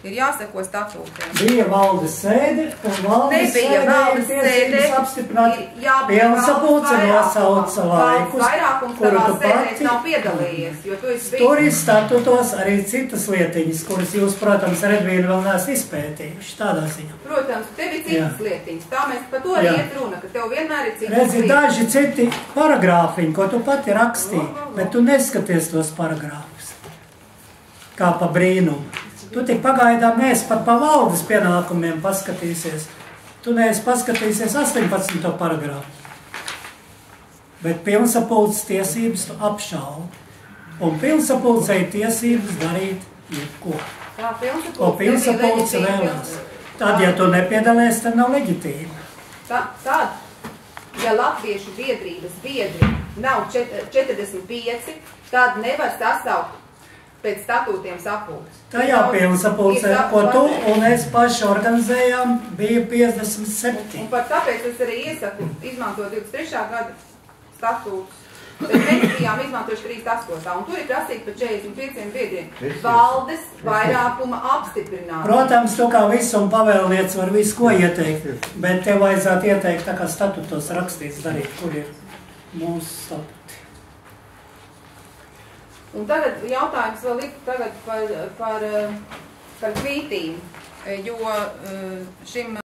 Ir jāseko statūtiem. Bija valdes sēde, un valdes Nebija sēde, apstiprināt ir pilns valdes sapulce Valdes laikus, kuru tu pati nav piedalījies, jo tu esi Tur ir bijis. statutos arī citas lietiņas, kuras jūs, protams, ar Edvīnu vēl neesat izpētījuši tādā ziņā. Protams, tev ir citas Jā. lietiņas. Tā mēs par to arī iet runa, ka tev vienmēr ir citas Redzi, lietas. daži citi paragrāfiņi, ko tu pati rakstīji, bet tu neskaties tos paragrāfus. Kā pa brīnumu. Tu tik pagaidām neesi par pavaldes pienākumiem paskatīsies. Tu neesi paskatīsies 18. paragrāfu. Bet pilnsapulces tiesības tu apšaubi. Un pilnsapulcei tiesības darīt jebko. Ko pilnsapulce vēlās. Tad, ja tu nepiedalies, tad nav leģitīma. Tā, tad, ja latviešu biedrības biedri nav čet- 45, tad nevar sasaukt pēc statūtiem sapulces. Tajā pilnsapulcē, Ir ko tu un es paši organizējām, bija Un 57. par tāpēc es arī iesaku izmantot 23. gada statūtus. Bet mēs bijām izmantojuši 38. un tur ir prasīts par 45 biedriem. Valdes vairākuma apstiprināšana. Protams, tu kā visuma pavēlniec var visu ko ieteikt, bet tev vajadzētu ieteikt tā kā statutos rakstīts darīt, kur ir mūsu statuti. Un tagad jautājums vēl ir tagad par, par, eh, par kvītīm, jo eh, šim